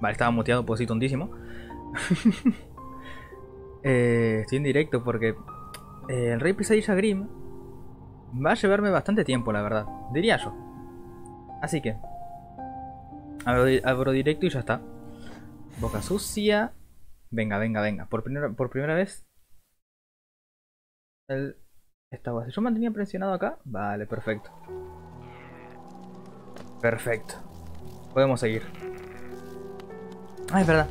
Vale, estaba muteado, pues sí, tontísimo. Eh, estoy en directo porque eh, el Rey Pesadilla Grim va a llevarme bastante tiempo, la verdad. Diría yo. Así que... Abro, directo y ya está. Boca sucia. Venga, venga, venga. Por primera, por primera vez... El, esta. ¿Yo mantenía presionado acá? Vale, perfecto. Perfecto. Podemos seguir. Ah, es verdad.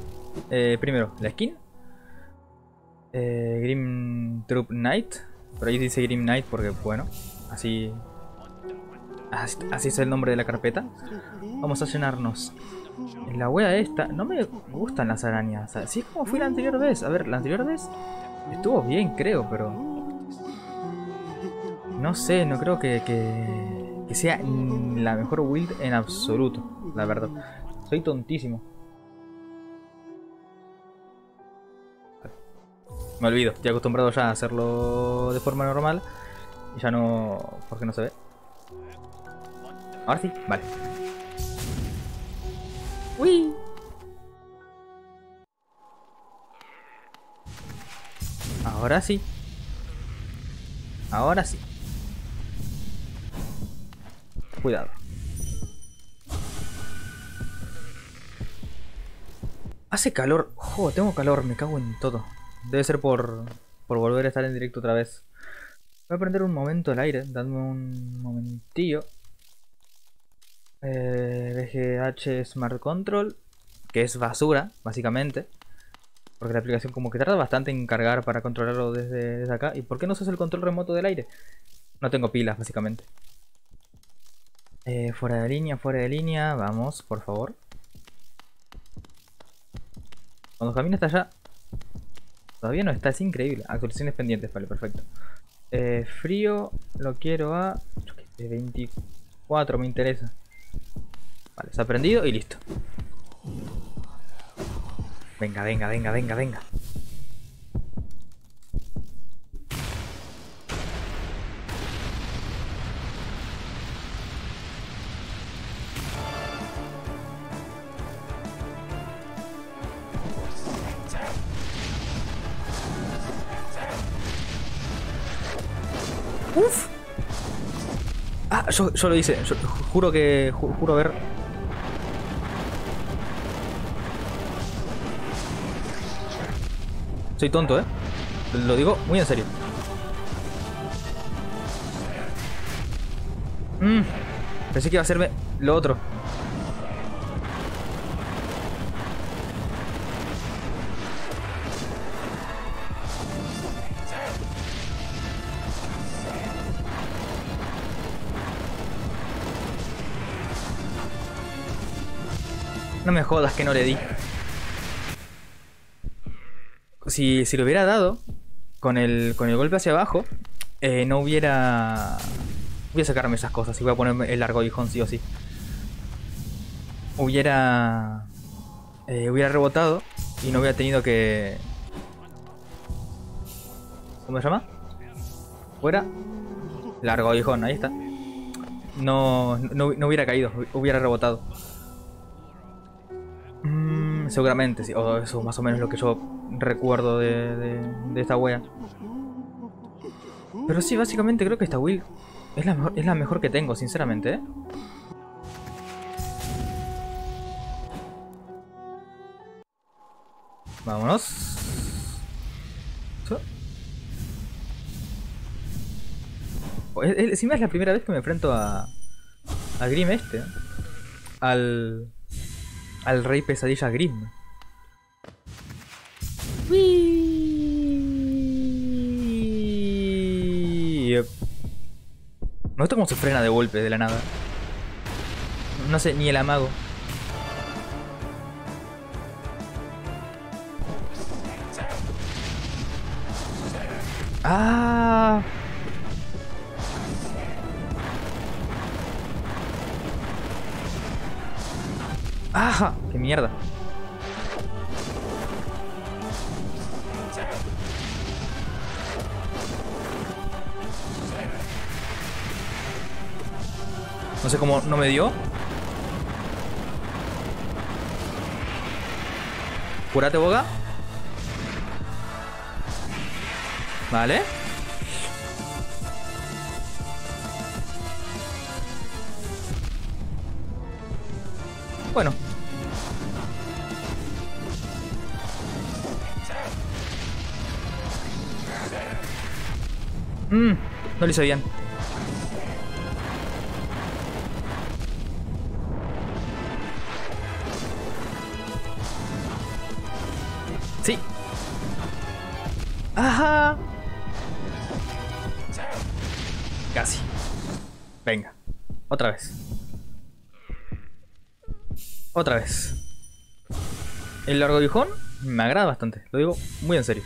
Eh, primero, la skin. Eh, Grim Troop Knight. Por ahí dice Grim Knight porque, bueno, así, así... es el nombre de la carpeta. Vamos a llenarnos. En la wea esta... No me gustan las arañas. Así es como fui la anterior vez. A ver, la anterior vez estuvo bien, creo, pero... No sé, no creo que, que, que sea la mejor build en absoluto, la verdad. Soy tontísimo. Me olvido, estoy acostumbrado ya a hacerlo de forma normal. Y ya no... porque no se ve? Ahora sí, vale. ¡Uy! Ahora sí. Ahora sí. Cuidado. Hace calor. ¡Jo! tengo calor, me cago en todo. Debe ser por, por volver a estar en directo otra vez. Voy a prender un momento el aire, dadme un momentillo. Eh, VGH Smart Control, que es basura, básicamente. Porque la aplicación como que tarda bastante en cargar para controlarlo desde, desde acá. ¿Y por qué no se hace el control remoto del aire? No tengo pilas, básicamente. Eh, fuera de línea, fuera de línea. Vamos, por favor. Cuando camina hasta allá, Todavía no está, es increíble. Actualizaciones pendientes, vale, perfecto. Eh, frío lo quiero a 24, me interesa. Vale, se ha prendido y listo. Venga, venga, venga, venga, venga. Uf. Ah, yo, lo hice. juro que. juro ver. Soy tonto, ¿eh? Lo digo muy en serio. Mmm. Pensé que iba a hacerme lo otro. No me jodas que no le di. Si, si lo hubiera dado con el, con el golpe hacia abajo, eh, no hubiera... Voy a sacarme esas cosas y voy a ponerme el largo hijón sí o sí. Hubiera... Eh, hubiera rebotado y no hubiera tenido que... ¿Cómo se llama? Fuera. Largo hijón, ahí está. No, no, no hubiera caído, hubiera rebotado. Seguramente, sí. O eso es más o menos lo que yo recuerdo de, esta wea. Pero sí, básicamente creo que esta Will es la mejor, es la mejor que tengo, sinceramente, ¿eh? Vámonos. Encima es la primera vez que me enfrento a... A Grim este. Al al rey pesadilla Grim. Me gusta cómo se frena de golpe de la nada. No sé, ni el amago. ¡Ah! ¡Ajá! ¡Qué mierda! No sé cómo no me dio. Curate, boga. Vale. Bueno. No lo hice bien. Sí. Ajá. Casi. Venga. Otra vez. Otra vez. El largo aguijón me agrada bastante. Lo digo muy en serio.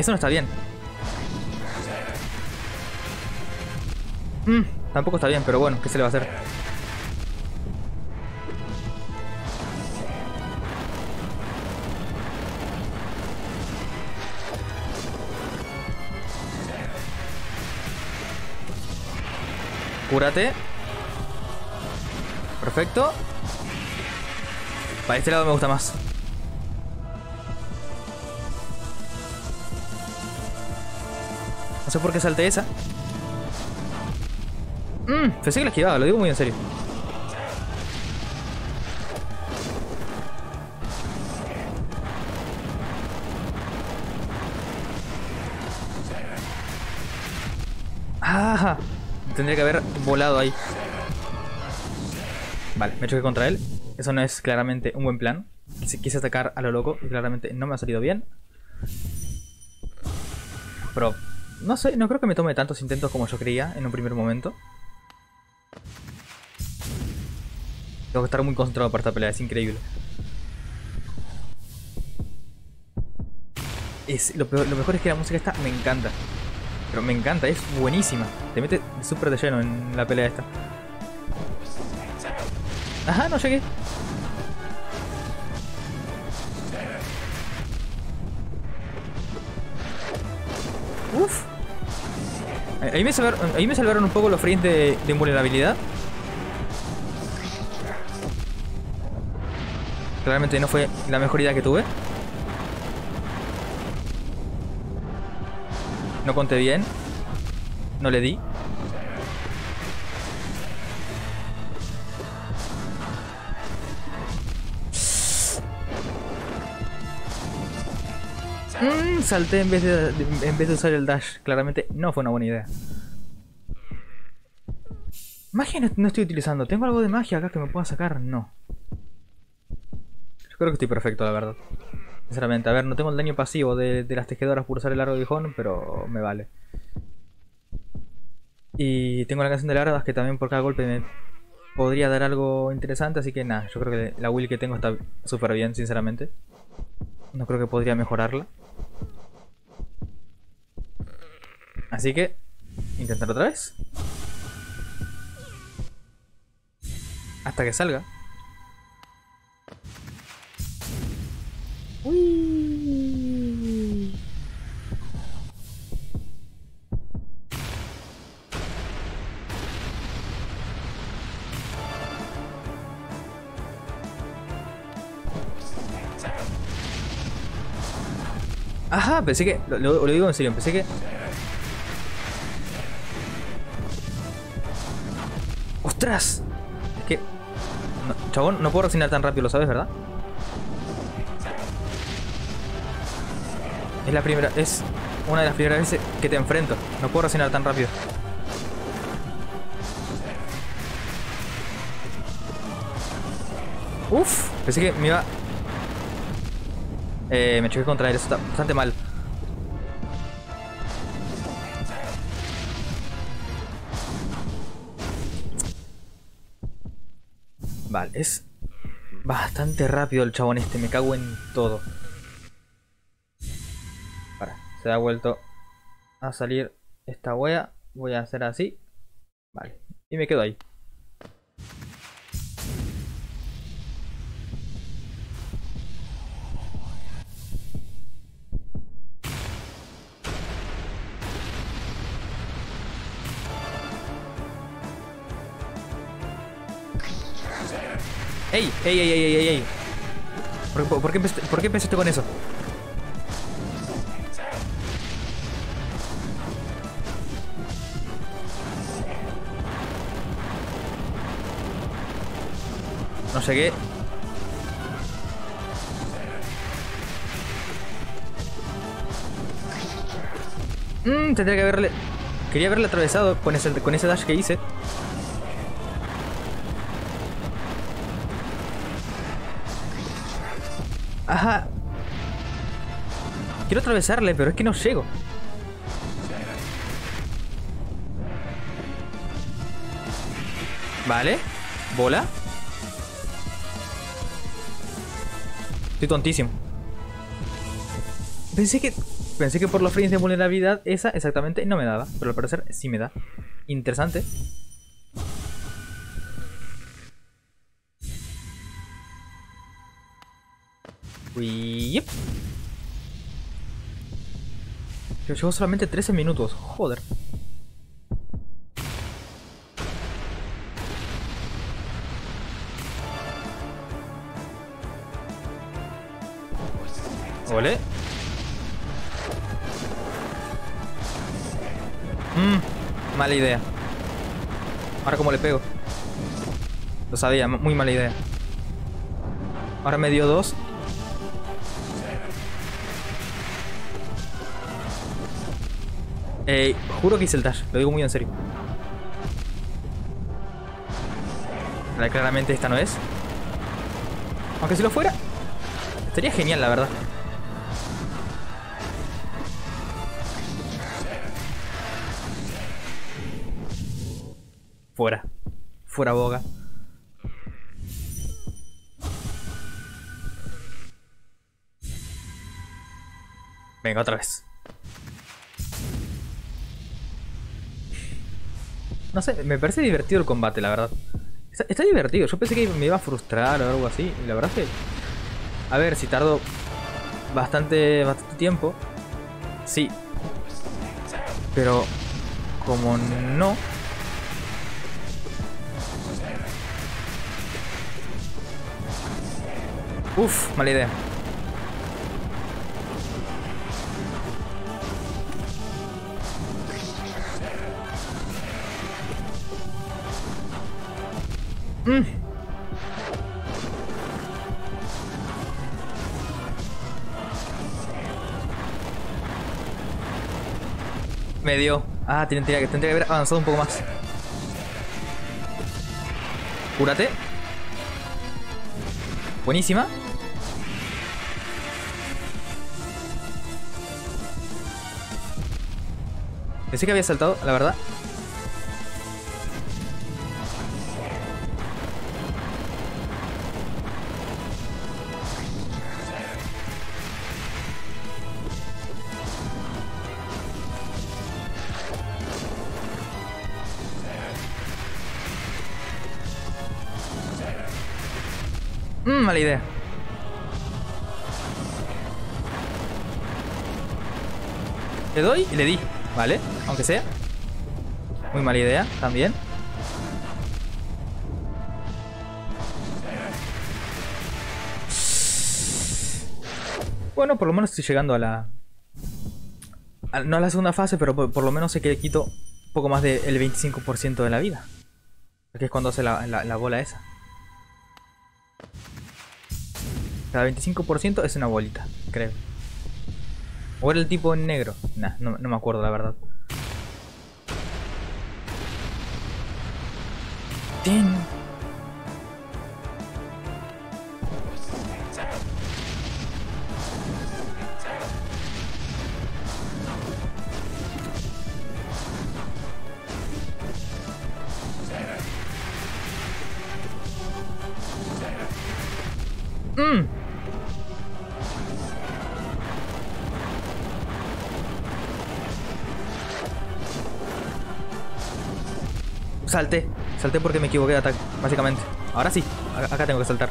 Eso no está bien. Mm, tampoco está bien, pero bueno, ¿qué se le va a hacer? Cúrate. Perfecto. Para este lado me gusta más. No sé por qué salté esa. Mmm, pensé que la esquivaba, lo digo muy en serio. Ah, tendría que haber volado ahí. Vale, me choqué contra él. Eso no es claramente un buen plan. Quise, quise atacar a lo loco y claramente no me ha salido bien. No sé, no creo que me tome tantos intentos como yo creía en un primer momento. Tengo que estar muy concentrado para esta pelea, es increíble. Es, lo, peor- lo mejor es que la música esta me encanta. Pero me encanta, es buenísima. Te mete súper de lleno en la pelea esta. Ajá, no llegué. Ahí me, salvaron, ahí me salvaron un poco los frames de, de invulnerabilidad. Claramente no fue la mejor idea que tuve. No conté bien. No le di. Salté en vez, de, en vez de usar el dash. Claramente no fue una buena idea. Magia no, estoy utilizando. ¿Tengo algo de magia acá que me pueda sacar? No. Yo creo que estoy perfecto, la verdad. Sinceramente, a ver, no tengo el daño pasivo de, de las tejedoras por usar el largo aguijón, pero me vale. Y tengo la canción de larvas que también por cada golpe me podría dar algo interesante, así que nada, yo creo que la will que tengo está súper bien, sinceramente. No creo que podría mejorarla. Así que, intentar otra vez. Hasta que salga. Uy. Ajá, pensé que. Lo, lo- lo digo en serio, pensé que. ¡Ostras! Es que... no, chabón, no puedo reaccionar tan rápido, lo sabes, ¿verdad? Es la primera... Es una de las primeras veces que te enfrento. No puedo reaccionar tan rápido. Uf, pensé que me iba... Eh, me choqué contra él, eso está bastante mal. Es bastante rápido el chabón este, me cago en todo. Para, se ha vuelto a salir esta wea. Voy a hacer así. Vale, y me quedo ahí. ¡Ey! ¡Ey, ey, ey, ey, ey! ¿Por, por, por qué, empezaste, ¿Por qué empezaste con eso? No sé qué. Mmm, tendría que haberle... Quería haberle atravesado con ese, con ese dash que hice. Ajá. Quiero atravesarle, pero es que no llego. Vale. Bola. Estoy tontísimo. Pensé que... Pensé que por los frames de vulnerabilidad esa exactamente no me daba. Pero al parecer sí me da. Interesante. Yep. Yo llevo solamente 13 minutos. Joder. Ole. Mmm, mala idea. Ahora cómo le pego. Lo sabía, muy mala idea. Ahora me dio dos Eh, juro que hice el dash, lo digo muy en serio. Claramente esta no es. Aunque si lo fuera, estaría genial, la verdad. Fuera. Fuera boga. Venga, otra vez. No sé, me parece divertido el combate, la verdad. Está, divertido, yo pensé que me iba a frustrar o algo así. Y la verdad es que... A ver, si tardo bastante, bastante tiempo. Sí. Pero como no... Uf, mala idea. Mm. Me dio. Ah, que, tendría que haber avanzado un poco más. Cúrate. Buenísima. Pensé que había saltado, la verdad. Idea. Le doy y le di, ¿vale? Aunque sea. Muy mala idea también. Bueno, por lo menos estoy llegando a la... no a la segunda fase, pero por, lo menos sé que quito un poco más del 25% de la vida. Que es cuando hace la, la bola esa. Cada 25% es una bolita, creo. O era el tipo en negro. Nah, no, me acuerdo la verdad. Tin. Salté, salté porque me equivoqué de ataque, básicamente. Ahora sí, acá tengo que saltar.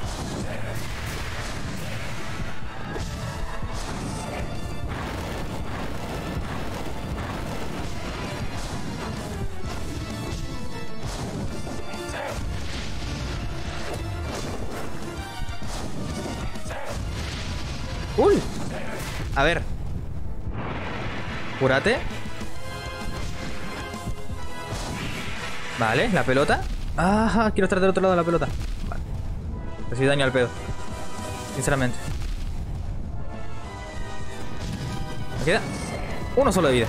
¡Uy! A ver. Cúrate. Vale, la pelota. Ajá, quiero estar del otro lado de la pelota. Vale. Recibí daño al pedo. Sinceramente. Me queda uno solo de vida.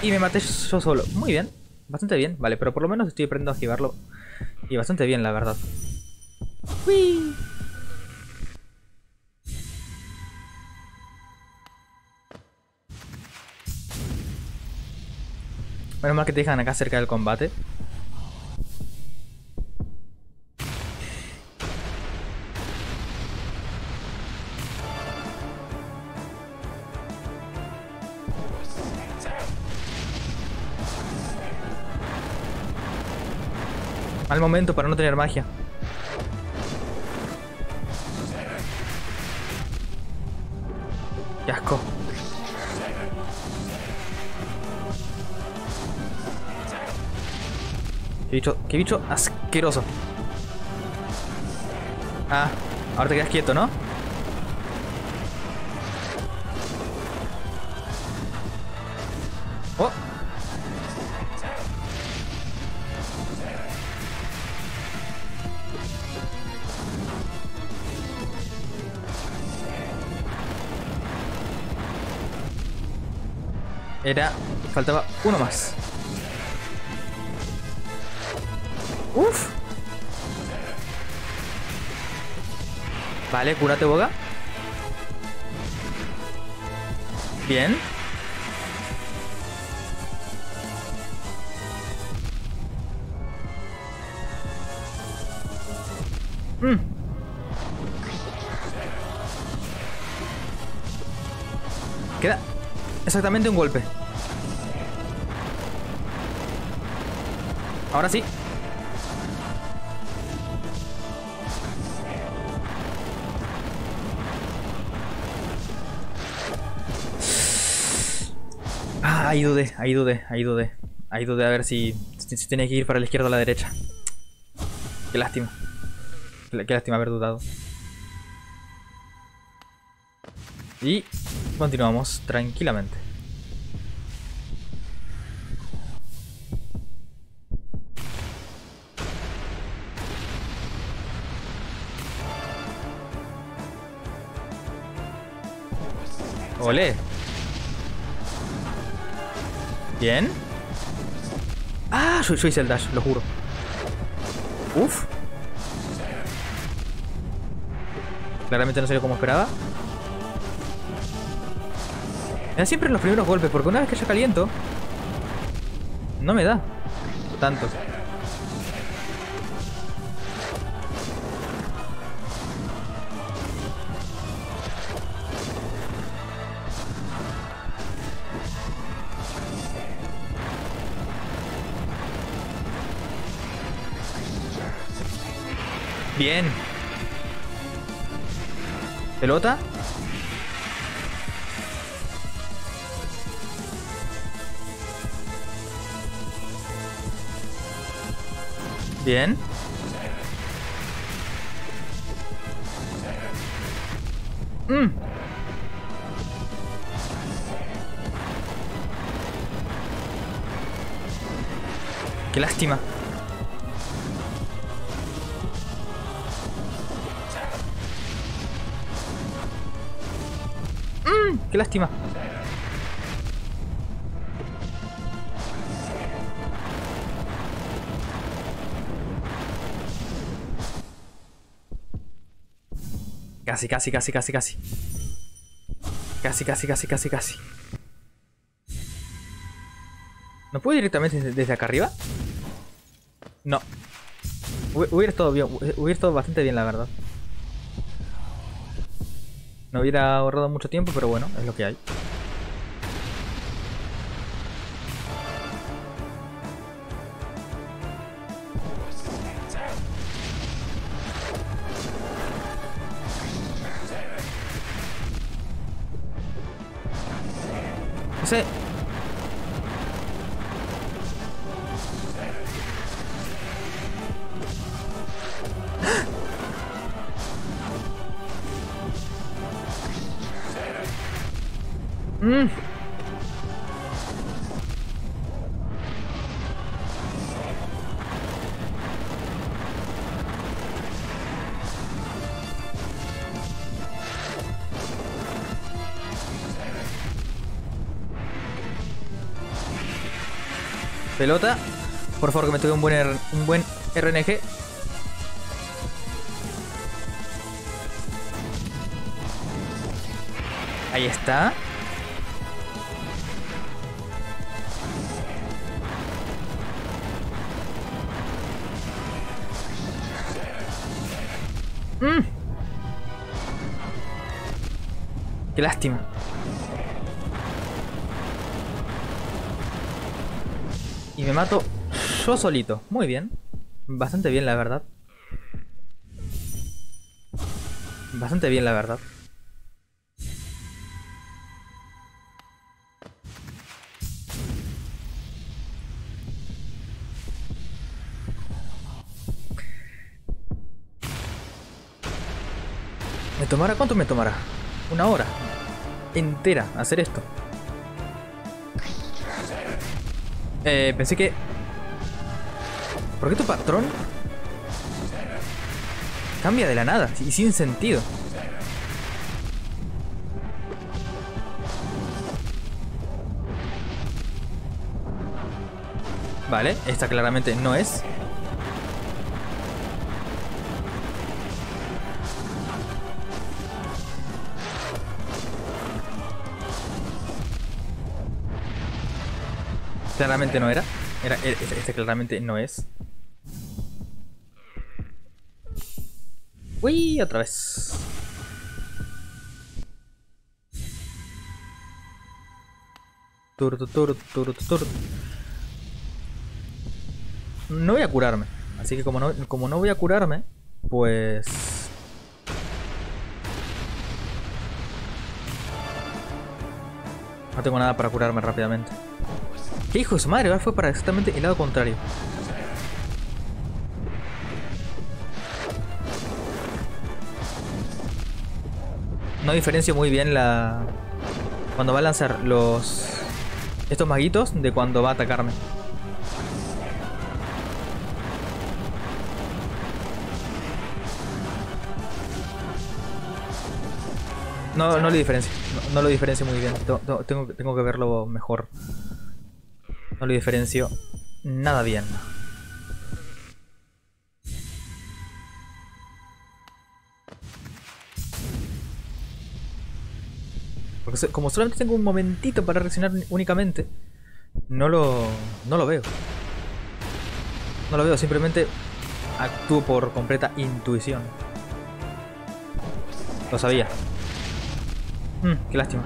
Y me maté yo solo. Muy bien. Bastante bien. Vale, pero por lo menos estoy aprendiendo a esquivarlo. Y bastante bien, la verdad. ¡Uy! Menos mal que te dejan acá cerca del combate. Mal momento para no tener magia. Qué bicho, qué bicho asqueroso. Ah, ahora te quedas quieto, ¿no? Oh. Era... Faltaba uno más. Vale, cúrate, boga. Bien. Mm. Queda exactamente un golpe. Ahora sí. Ahí dudé, ahí dudé, ahí dudé. Ahí dudé a ver si, si, tenía que ir para la izquierda o la derecha. Qué lástima. Qué, lástima haber dudado. Y continuamos tranquilamente. Olé. Bien. Ah, yo hice el dash, lo juro. Uf. Claramente no salió como esperaba. Me da siempre los primeros golpes, porque una vez que yo caliento, no me da tanto. Pelota. Bien. Qué lástima. Casi, casi, casi, casi, casi. Casi, casi, casi, casi, casi. ¿No puedo ir directamente desde, acá arriba? No. Hu- Hubiera estado bien, hubiera estado bastante bien, la verdad. Hubiera ahorrado mucho tiempo, pero bueno, es lo que hay. Por favor, que me toque un buen, un buen RNG. Ahí está. Mm. Qué lástima. Me mato yo solito. Muy bien. Bastante bien, la verdad. Bastante bien, la verdad. ¿Me tomará? ¿Cuánto me tomará? Una hora entera hacer esto. Eh, pensé que... ¿Por qué tu patrón? Cambia de la nada y sin sentido. Vale, esta claramente no es. Claramente no era. era este, claramente no es. Uy, otra vez. Tur, tur, tur, tur. No voy a curarme. Así que como no, como no voy a curarme, pues... No tengo nada para curarme rápidamente. ¿Qué hijo madre? Fue para exactamente el lado contrario. No diferencio muy bien la... Cuando va a lanzar los... Estos maguitos de cuando va a atacarme. No, no lo diferencio. No, lo diferencio muy bien. Tengo- tengo que verlo mejor. No lo diferencio nada bien. Porque como solamente tengo un momentito para reaccionar únicamente, no lo, no lo veo. No lo veo, simplemente actúo por completa intuición. Lo sabía. Mm, qué lástima.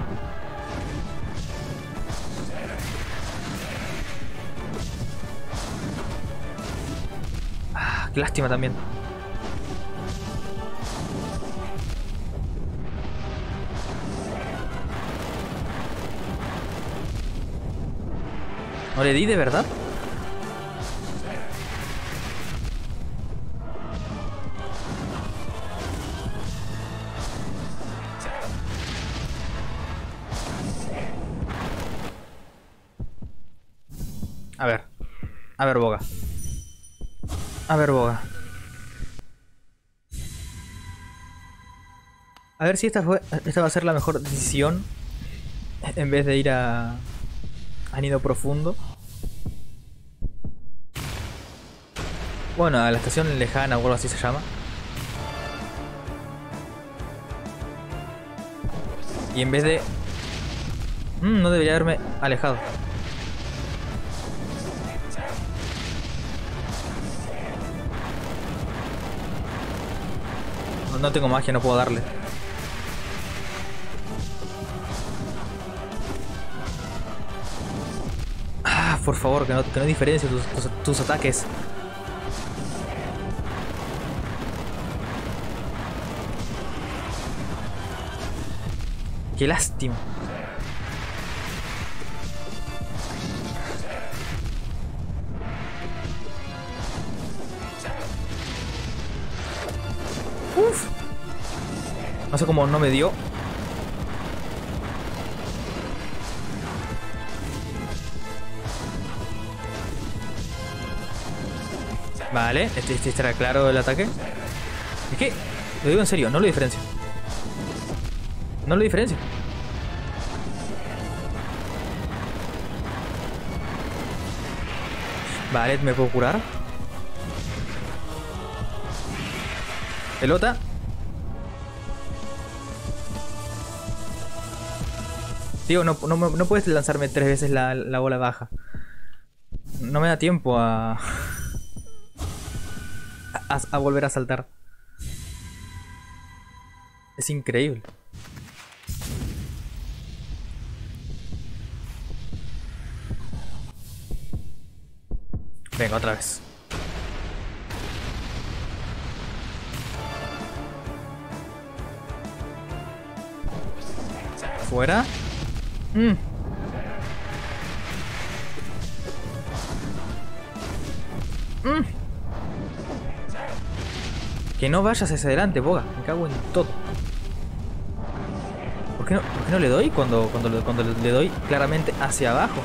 Qué lástima también. ¿No le di de verdad? A ver. A ver, Boga. A ver, Boga. A ver si esta, fue, esta va a ser la mejor decisión. En vez de ir a... A nido profundo. Bueno, a la estación lejana o algo así se llama. Y en vez de... Mm, no debería haberme alejado. No, tengo magia, no puedo darle. Ah, por favor, que no, que no diferencie tus, tus, tus ataques. Qué lástima. No sé cómo no me dio. Vale, este, este estará claro el ataque. Es que, lo digo en serio, no lo diferencio. No lo diferencio. Vale, ¿me puedo curar? Pelota. Tío, no, no, no puedes lanzarme tres veces la, la bola baja. No me da tiempo a... a... a volver a saltar. Es increíble. Venga, otra vez. Fuera. Mm. Mm. Que no vayas hacia adelante, boga. Me cago en todo. ¿Por qué no, por qué no le doy cuando, cuando, cuando le doy claramente hacia abajo?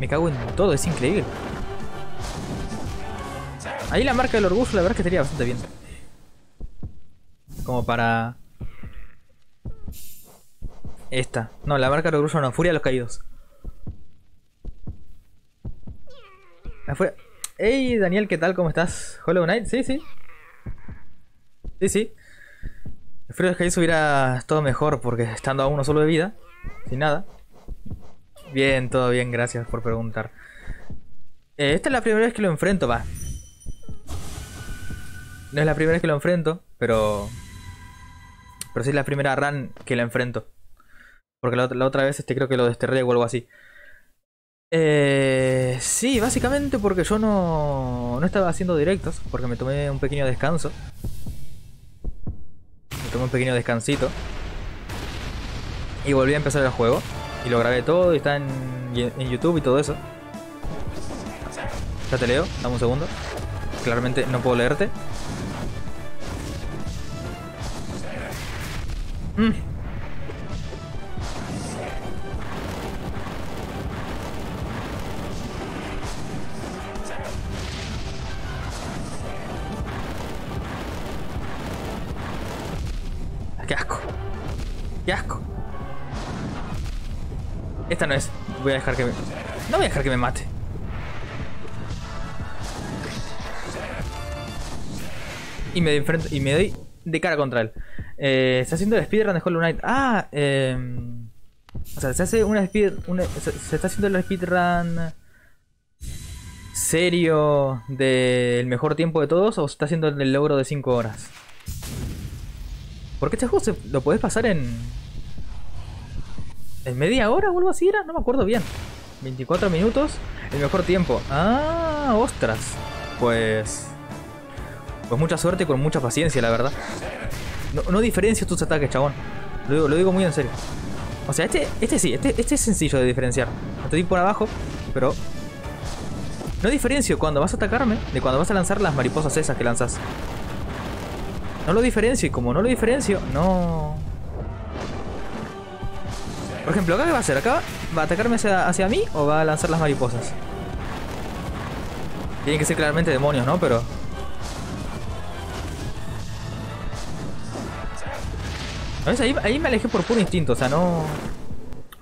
Me cago en todo, es increíble. Ahí la marca del orgullo, la verdad es que estaría bastante bien. Como para... Esta. No, la marca orgullo no, Furia de los Caídos. Afuera. Hey Daniel, ¿qué tal? ¿Cómo estás? Hollow Knight, sí, sí. Sí, sí. El Furia de los Caídos hubiera mejor porque estando a uno solo de vida, sin nada. Bien, todo bien, gracias por preguntar. Eh, esta es la primera vez que lo enfrento, va. No es la primera vez que lo enfrento, pero... Pero sí es la primera run que la enfrento. Porque la, otra vez este creo que lo desterré o algo así. Eh, sí, básicamente porque yo no, no estaba haciendo directos, porque me tomé un pequeño descanso. Me tomé un pequeño descansito. Y volví a empezar el juego. Y lo grabé todo y está en, en YouTube y todo eso. Ya te leo, dame un segundo. Claramente no puedo leerte. Mm. ¡Qué asco! ¡Qué asco! Esta no es. Voy a dejar que me... No voy a dejar que me mate. Y me, enfrento, y me doy de cara contra él. Eh, está haciendo el speedrun de Hollow Knight. Ah, eh, o sea, se hace una speed... Se, se, está haciendo el speedrun serio del mejor tiempo de todos o se está haciendo el logro de 5 horas. Porque este juego lo puedes pasar en... ¿En media hora o algo así era? No me acuerdo bien. 24 minutos, el mejor tiempo. Ah, ostras. Pues... Pues mucha suerte y con mucha paciencia, la verdad. No, no tus ataques, chabón. Lo digo, lo digo muy en serio. O sea, este, este sí, este, este es sencillo de diferenciar. Estoy por abajo, pero... No diferencio cuando vas a atacarme de cuando vas a lanzar las mariposas esas que lanzas. No lo diferencio y como no lo diferencio, no... Por ejemplo, acá qué va a hacer? Acá ¿Va a atacarme hacia, mí o va a lanzar las mariposas? Tienen que ser claramente demonios, ¿no? Pero... ¿Ves? Ahí, ahí me alejé por puro instinto, o sea, no...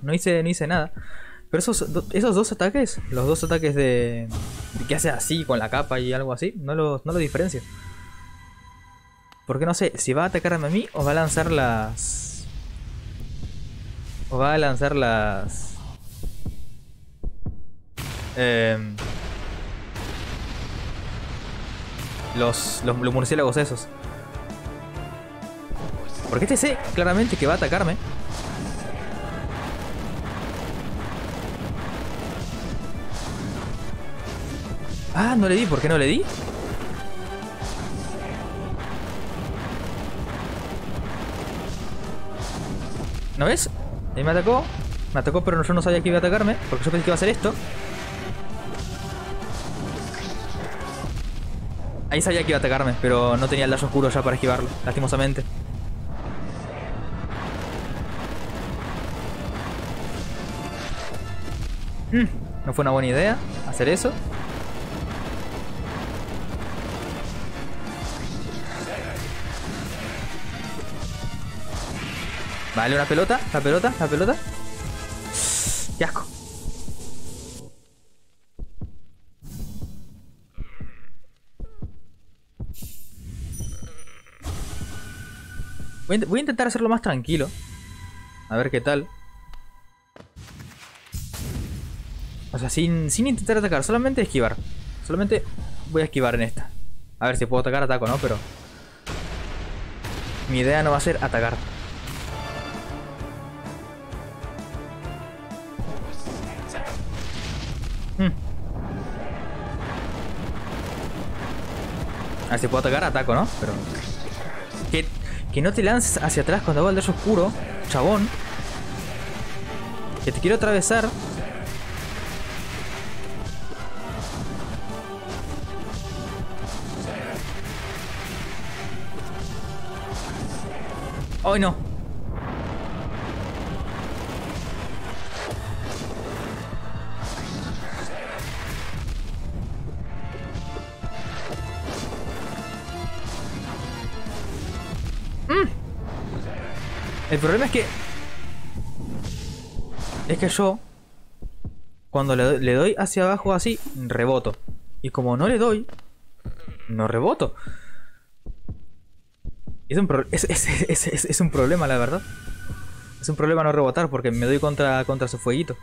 No hice, no hice nada. Pero esos, esos dos ataques, los dos ataques de, de que hace así con la capa y algo así, no los, no lo diferencio. Porque no sé si va a atacarme a mí o va a lanzar las... O va a lanzar las... Eh, los, los, los murciélagos esos. Porque este sé claramente que va a atacarme. Ah, no le di. ¿Por qué no le di? ¿No ves? Ahí me atacó. Me atacó, pero yo no sabía que iba a atacarme. Porque yo pensé que iba a hacer esto. Ahí sabía que iba a atacarme, pero no tenía el lazo oscuro ya para esquivarlo, lastimosamente. Mm, no fue una buena idea hacer eso. Vale, una pelota, la pelota, la pelota. Qué asco. Voy a, intentar hacerlo más tranquilo. A ver qué tal. O sea, sin, sin intentar atacar, solamente esquivar. Solamente voy a esquivar en esta. A ver si puedo atacar, ataco, ¿no? Pero... Mi idea no va a ser atacar. Hmm. A ver si puedo atacar, ataco, ¿no? Pero... ¿Qué, que no te lances hacia atrás cuando va el daño oscuro, chabón. Que te quiero atravesar. ¡Ay, no! El problema es que... Es que yo... Cuando le, doy hacia abajo así, reboto. Y como no le doy, no reboto. Es un, es, un problema, la verdad. Es un problema no rebotar porque me doy contra, contra su fueguito.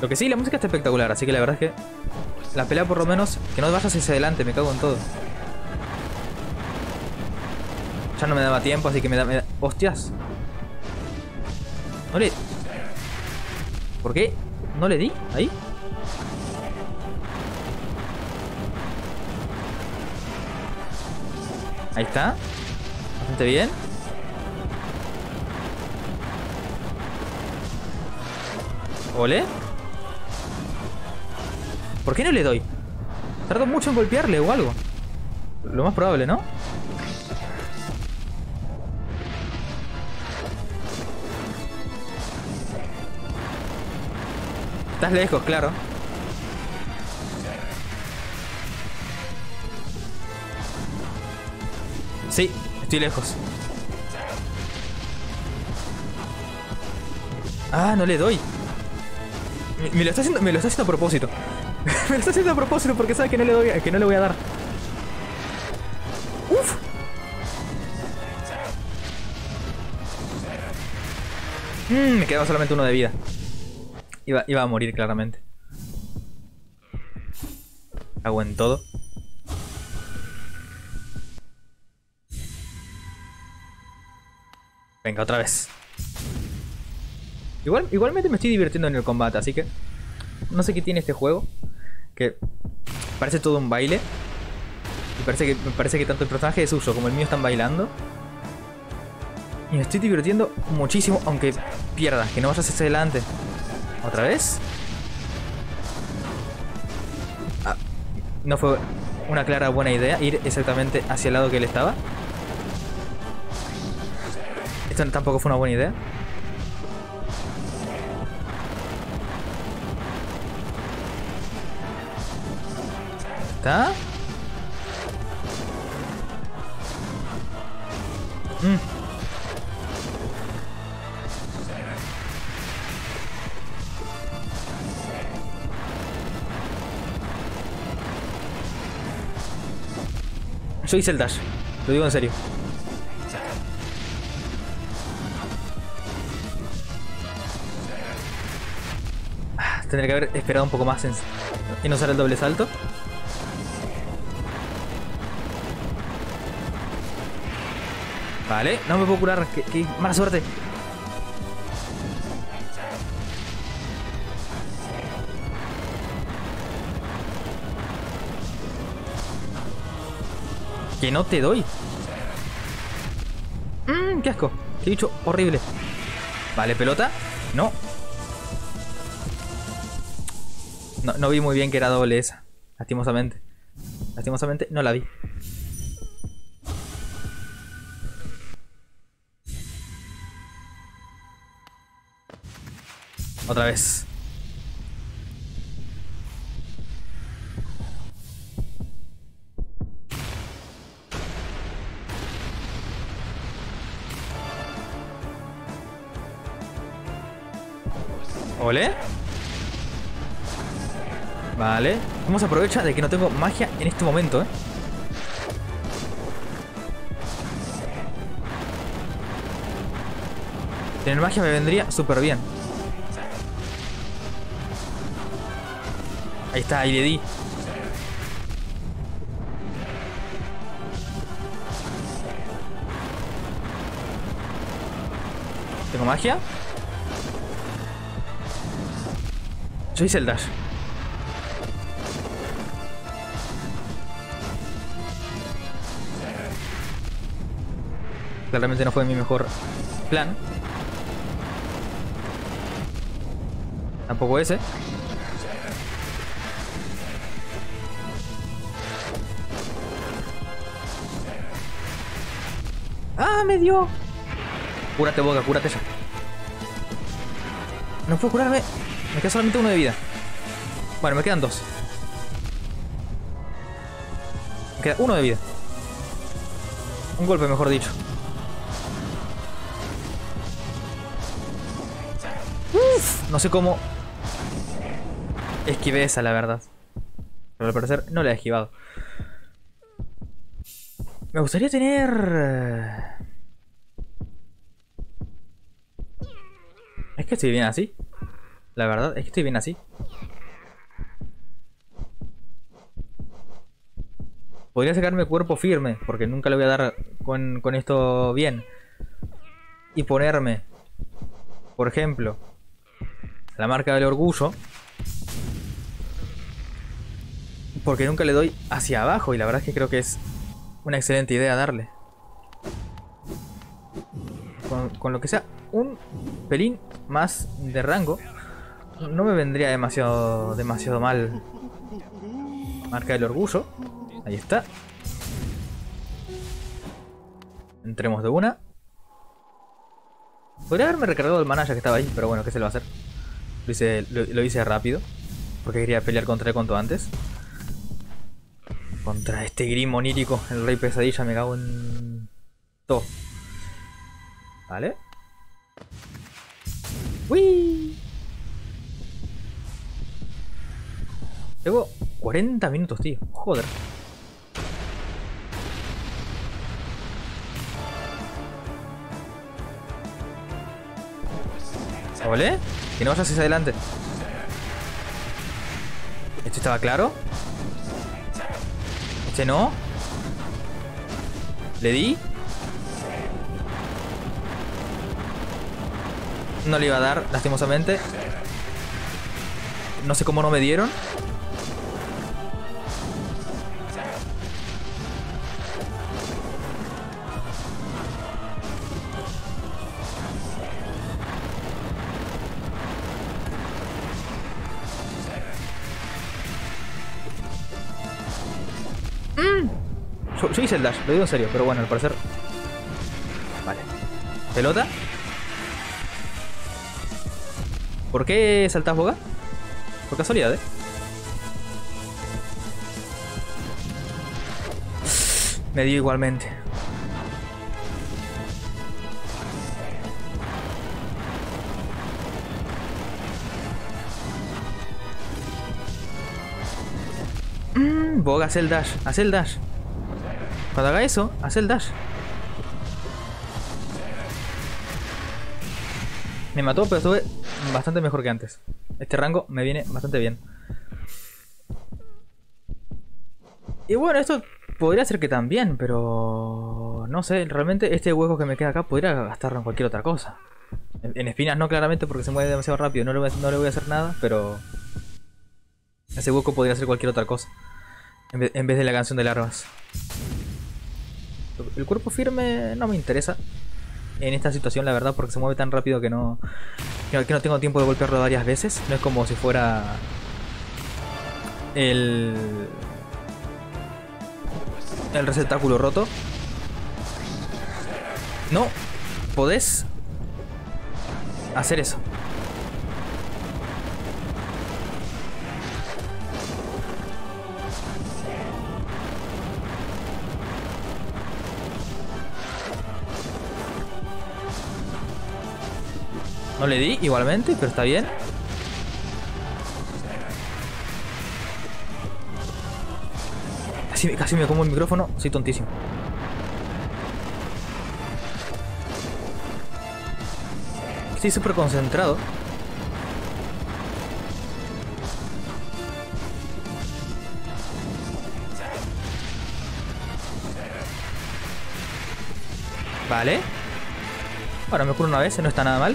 Lo que sí, la música está espectacular, así que la verdad es que... La pelea por lo menos, que no vayas hacia adelante, me cago en todo. Ya no me daba tiempo, así que me da... Me ¡Hostias! No le... ¿Por qué? ¿No le di? ¿Ahí? Ahí está. Bastante bien. ¿Ole? ¿Por qué no le doy? Tardo mucho en golpearle o algo. Lo más probable, ¿no? Estás lejos, claro. Sí, estoy lejos. Ah, no le doy. Me, lo está haciendo, me lo está haciendo a propósito. me lo está haciendo a propósito porque sabe que no le, doy, que no le voy a dar. Uf. Mm, me quedaba solamente uno de vida. Iba, iba a morir claramente. Hago en todo. Venga, otra vez. Igual, igualmente me estoy divirtiendo en el combate, así que no sé qué tiene este juego. Que parece todo un baile. Y parece que, parece que tanto el personaje de Suyo como el mío están bailando. Y me estoy divirtiendo muchísimo, aunque pierdas, que no vayas hacia adelante. ¿Otra vez? Ah, no fue una clara buena idea ir exactamente hacia el lado que él estaba. Esto tampoco fue una buena idea. Yo hice el dash, lo digo en serio. Ah, Tendría que haber esperado un poco más en, en usar el doble salto. Vale, no me puedo curar. Qué mala suerte. Que no te doy. Mmm, qué asco. Qué bicho horrible. Vale, pelota. No. No, no vi muy bien que era doble esa. Lastimosamente. Lastimosamente no la vi. Otra vez. ¿Cómo se aprovecha de que no tengo magia en este momento, eh? Tener magia me vendría súper bien. Ahí está, ahí le di. ¿Tengo magia? Yo hice el dash. Claramente no fue mi mejor plan. Tampoco ese. ¡Ah, me dio! Cúrate, boca, cúrate ya. No puedo curarme. Me queda solamente uno de vida. Bueno, me quedan dos. Me queda uno de vida. Un golpe, mejor dicho. No sé cómo esquivé esa, la verdad. Pero al parecer no la he esquivado. Me gustaría tener... Es que estoy bien así. La verdad, es que estoy bien así. Podría sacarme cuerpo firme, porque nunca le voy a dar con, con esto bien. Y ponerme, por ejemplo, la marca del orgullo. Porque nunca le doy hacia abajo y la verdad es que creo que es una excelente idea darle. Con, lo que sea un pelín más de rango, no me vendría demasiado, demasiado mal. Marca del orgullo. Ahí está. Entremos de una. Podría haberme recargado el mana ya que estaba ahí, pero bueno, ¿qué se lo va a hacer? Lo hice, rápido. Porque quería pelear contra él cuanto antes. Contra este grimo onírico, el rey pesadilla, me cago en... Todo. Vale. ¡Uy! Llevo 40 minutos, tío. Joder. ¿Vale? Que no vayas hacia adelante. ¿Esto estaba claro? Este no. Le di. No le iba a dar, lastimosamente. No sé cómo no me dieron. Yo, hice el dash, lo digo en serio, pero bueno, al parecer... Vale. ¿Pelota? ¿Por qué saltás boga? Por casualidad, ¿eh? Me dio igualmente. Mmm, Boga, haz el dash, haz el dash. Cuando haga eso, haz el dash. Me mató, pero estuve bastante mejor que antes. Este rango me viene bastante bien. Y bueno, esto podría ser que también, pero... No sé, realmente este hueco que me queda acá podría gastarlo en cualquier otra cosa. En, espinas no claramente porque se mueve demasiado rápido, no le, voy a, no le voy a hacer nada, pero... Ese hueco podría ser cualquier otra cosa. En vez de la canción de larvas. El cuerpo firme no me interesa en esta situación, la verdad, porque se mueve tan rápido que no, que no tengo tiempo de golpearlo varias veces. No es como si fuera el, el receptáculo roto. No, podés hacer eso. No le di igualmente, pero está bien. Casi, casi me como el micrófono, soy tontísimo. Estoy súper concentrado. Vale. Ahora me curo una vez, no está nada mal.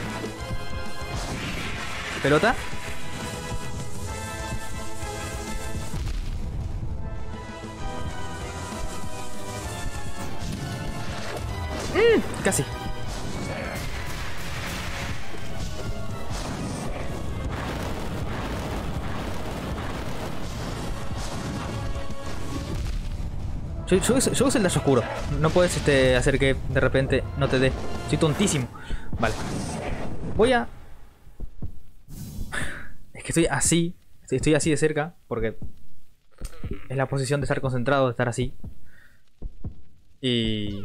Pelota. Mm, casi. Yo, uso el dash oscuro. No puedes este, hacer que de repente no te dé. Soy tontísimo. Vale. Voy a estoy así, estoy así de cerca, porque es la posición de estar concentrado, de estar así. Y...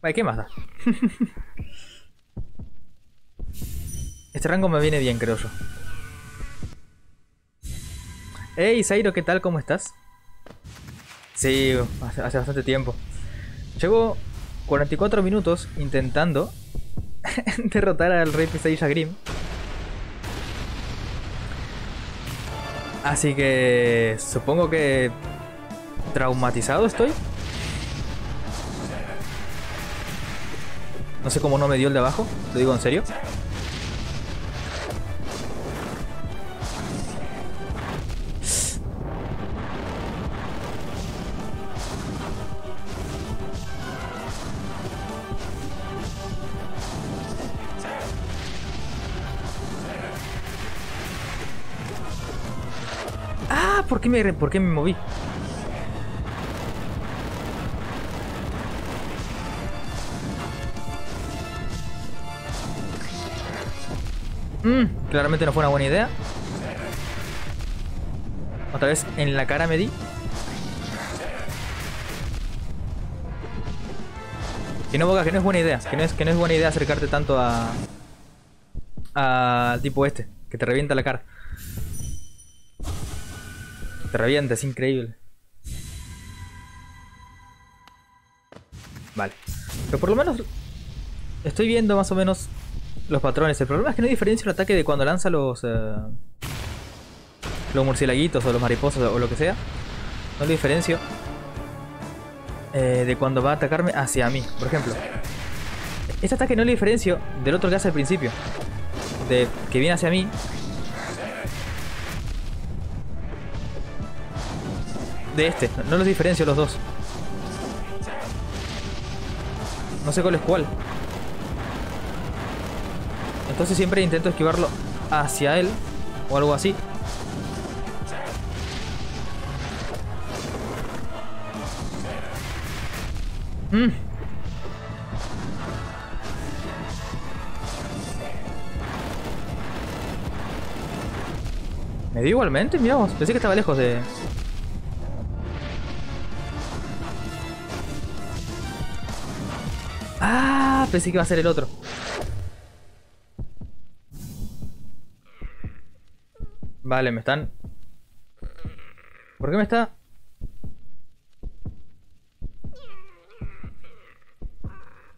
Vale, ¿qué más da? este rango me viene bien, creo yo. Hey, Zairo, ¿qué tal? ¿Cómo estás? Sí, hace, hace bastante tiempo. Llevo 44 minutos intentando derrotar al rey Pesadilla Grim. Así que supongo que traumatizado estoy. No sé cómo no me dio el de abajo, lo digo en serio. ¿Por qué me, moví? Mmm, claramente no fue una buena idea. Otra vez en la cara me di. Que no, que no es buena idea. Que no es, que no es buena idea acercarte tanto a... Al tipo este. Que te revienta la cara. Te es increíble. Vale. Pero por lo menos estoy viendo más o menos los patrones. El problema es que no diferencia el ataque de cuando lanza los... Eh, los murcielaguitos o los mariposas o lo que sea. No lo diferencio. Eh, de cuando va a atacarme hacia mí, por ejemplo. Este ataque no lo diferencio del otro que hace al principio. De que viene hacia mí este. No los diferencio los dos. No sé cuál es cuál. Entonces siempre intento esquivarlo hacia él. O algo así. Mm. Me dio igualmente, miramos. Pensé que estaba lejos de... Ah, pensé que iba a ser el otro. Vale, me están... ¿Por qué me está...?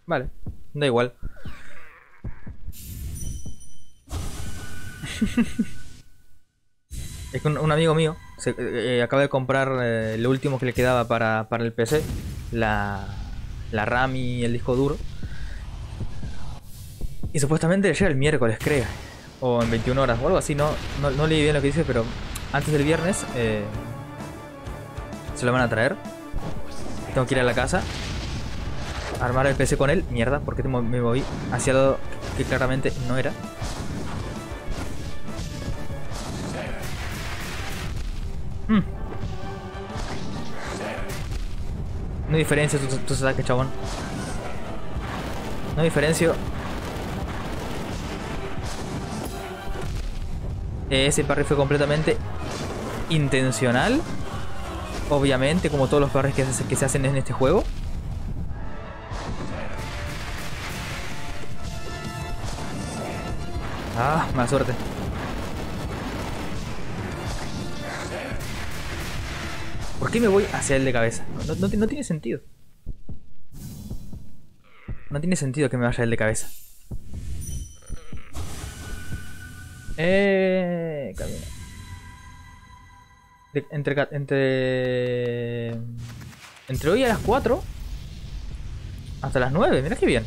Vale, da igual. es que un, amigo mío se, eh, eh, acaba de comprar eh, lo último que le quedaba para, para el PC, la, la RAM y el disco duro. Y supuestamente llega el miércoles, creo. O en 21 horas o algo así. No, no, no leí bien lo que dice, pero antes del viernes se lo van a traer. Tengo que ir a la casa armar el PC con él. Mierda, porque me moví hacia lo que claramente no era. Hmm. No diferencio tus, ataques, chabón. No diferencio. Ese parry fue completamente intencional. Obviamente, como todos los parries que que se hacen en este juego. Ah, mala suerte. ¿Por qué me voy hacia el de cabeza? No, tiene sentido. No tiene sentido que me vaya el de cabeza. Eh, camino. entre, entre, entre hoy a las 4 hasta las 9, mira qué bien.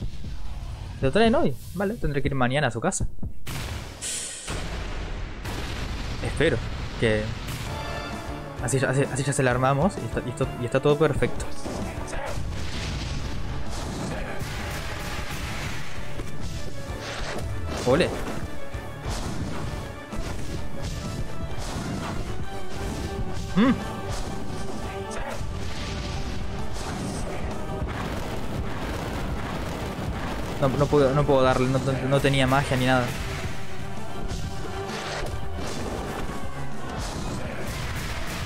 Lo traen hoy, vale, tendré que ir mañana a su casa. Espero que así, así, ya se la armamos y está, y está todo perfecto. Ole. Mm. No, no, puedo, no puedo darle, no, no tenía magia ni nada.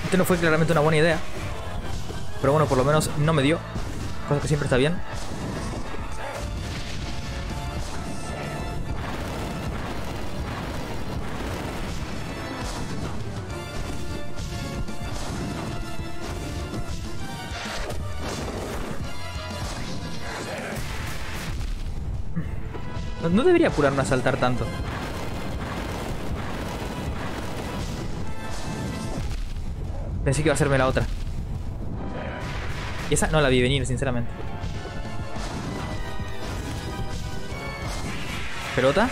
Este no fue claramente una buena idea. Pero bueno, por lo menos no me dio. Cosa que siempre está bien. No debería apurarme a saltar tanto. Pensé que iba a hacerme la otra. Y esa no la vi venir, sinceramente. Pelota.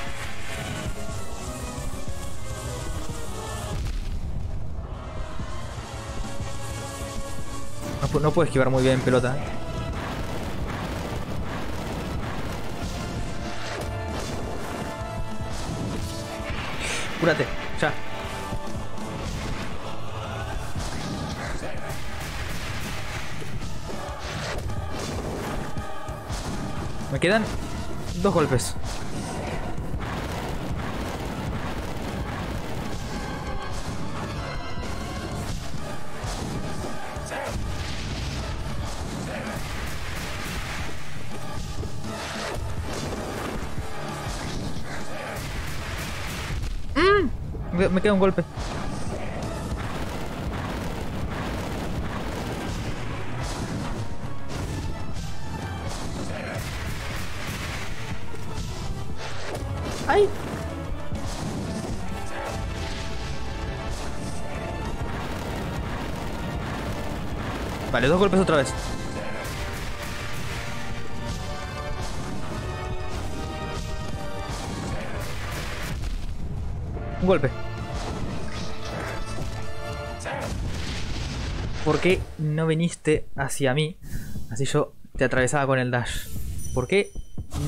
No, no puedo esquivar muy bien pelota. Cúrate, ya. Me quedan dos golpes. Mm, me queda un golpe. Dos golpes otra vez. Un golpe. ¿Por qué no viniste hacia mí? Así yo te atravesaba con el dash. ¿Por qué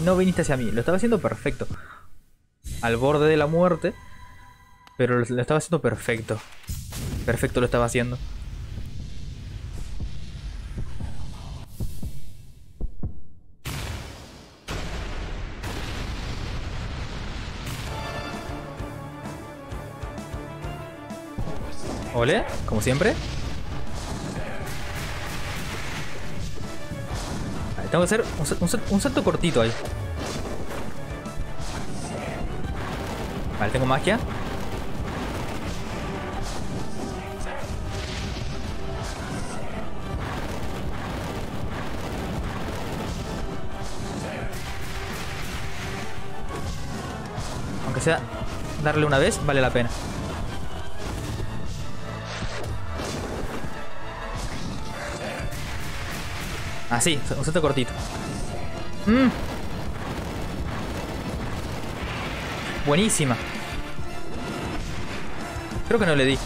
no viniste hacia mí? Lo estaba haciendo perfecto. Al borde de la muerte. Pero lo estaba haciendo perfecto. Perfecto lo estaba haciendo. Como siempre. Vale, tengo que hacer un salto cortito ahí. Vale, tengo magia. Aunque sea darle una vez, vale la pena. Así, un salto cortito. Mm. Buenísima. Creo que no le di. Sí.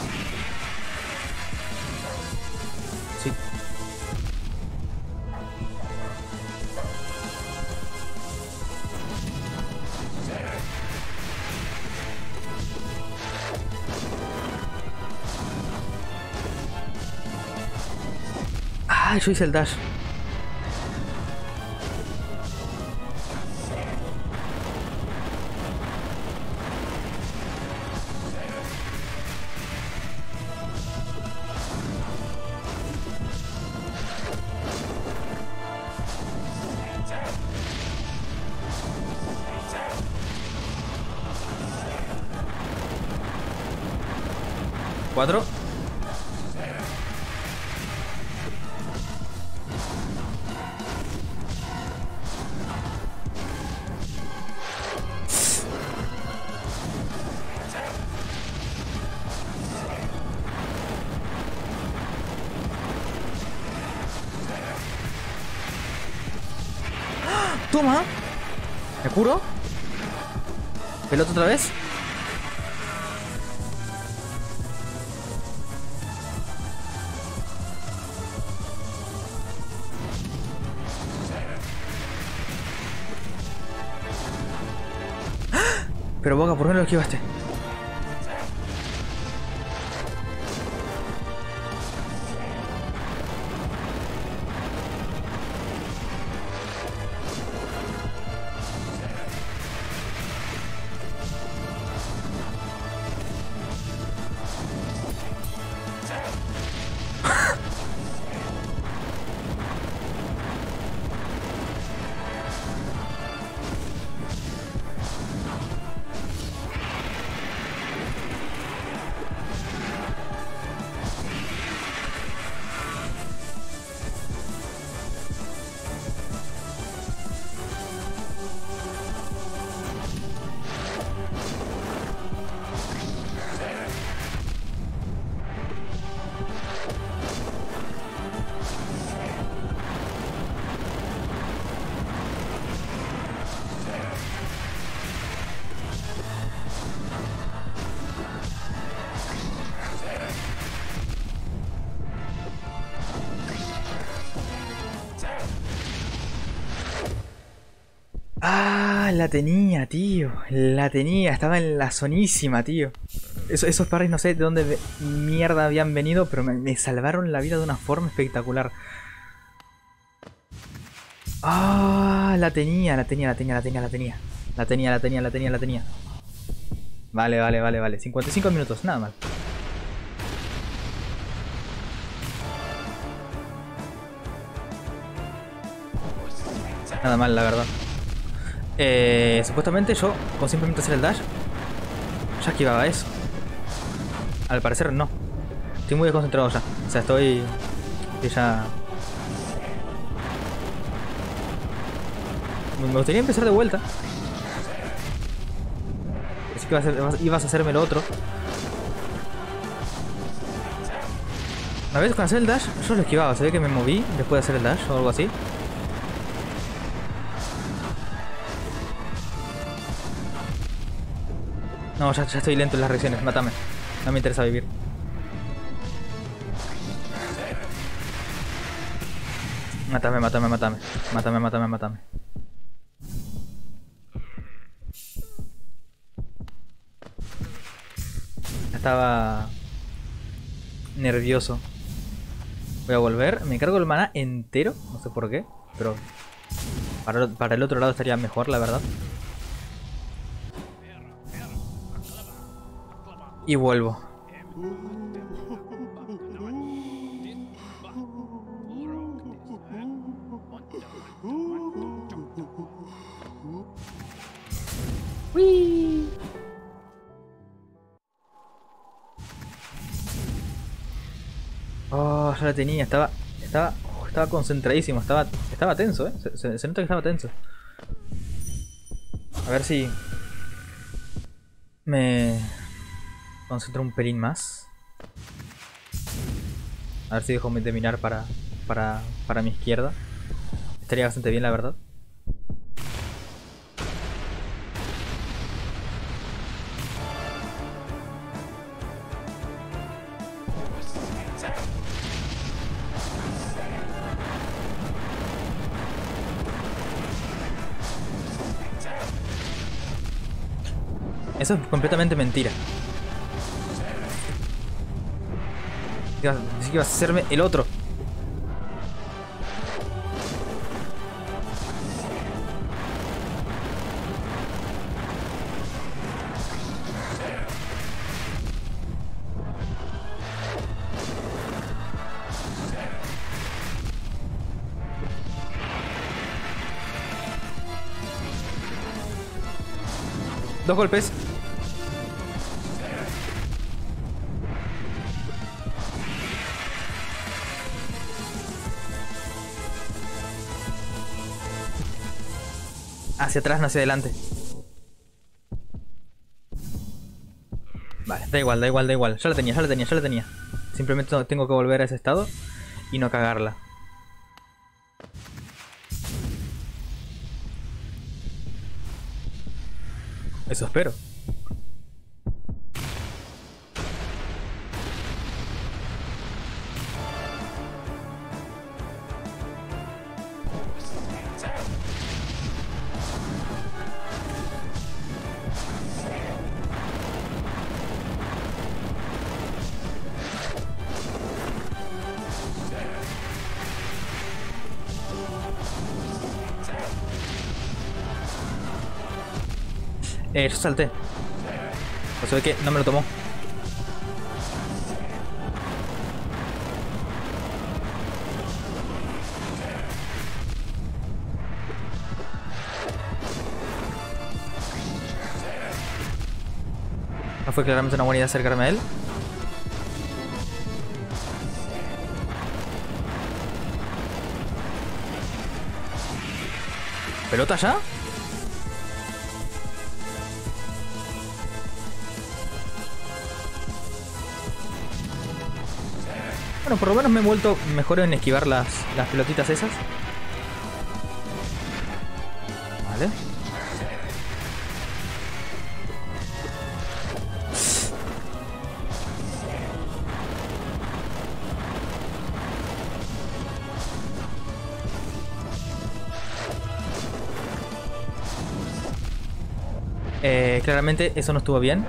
Ah, yo hice el dash. Toma. ¿Me curo? ¿Pelota otra vez? Pero Boca, ¿por qué lo esquivaste? La tenía, tío. La tenía, estaba en la zonísima, tío. Eso- esos parries no sé de dónde mierda habían venido, pero me, me salvaron la vida de una forma espectacular. Ah, la tenía, la tenía, la tenía, la tenía, la tenía. La tenía, la tenía, la tenía, la tenía. Vale, vale, vale, vale. 55 minutos, nada mal. Nada mal, la verdad. Eh, supuestamente yo, con simplemente hacer el dash, ya esquivaba eso. Al parecer no. Estoy muy desconcentrado ya. O sea, estoy... estoy ya... Me gustaría empezar de vuelta. Así que ibas a, ibas a hacerme lo otro. Una vez con hacer el dash, yo lo esquivaba. Se ve que me moví después de hacer el dash o algo así. No, ya, estoy lento en las reacciones, mátame. No me interesa vivir. Mátame, mátame, mátame. Mátame, mátame, mátame. Estaba nervioso. Voy a volver. Me cargo el mana entero. No sé por qué. Pero para el otro lado estaría mejor, la verdad. y vuelvo. Oh, ya la tenía, estaba. Estaba. Estaba concentradísimo, estaba. Estaba tenso, eh. Se nota que estaba tenso. A ver si. Me concentro un pelín más. A ver si dejo de mirar para, para, para mi izquierda. Estaría bastante bien, la verdad. Eso es completamente mentira. Dice que a hacerme el otro. Dos golpes. Hacia atrás, no hacia adelante. Vale, da igual, da igual, da igual. Ya la tenía, ya la tenía, ya la tenía. Simplemente tengo que volver a ese estado y no cagarla. Eso espero. Salté. O sea que no me lo tomó. No fue claramente una buena idea acercarme a él. ¿Pelota ya? Por lo menos me he vuelto mejor en esquivar las, las pelotitas esas. Vale. Eh, claramente eso no estuvo bien.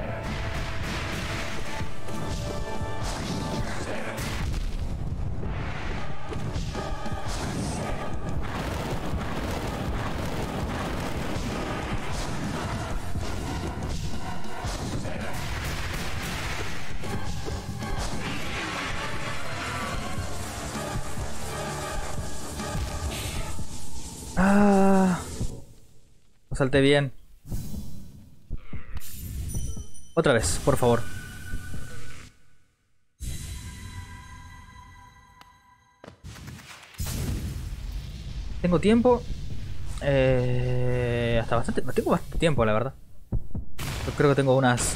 Lo salté bien. Otra vez, por favor. Tengo tiempo. Eh, hasta bastante. Tengo bastante tiempo, la verdad. Creo que tengo unas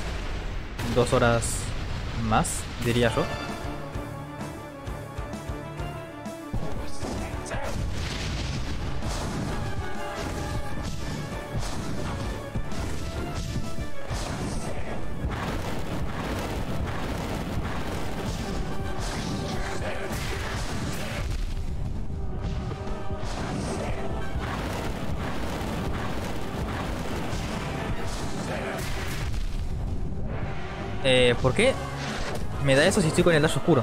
dos horas más, diría yo. ¿Por qué me da eso si estoy con el dash oscuro?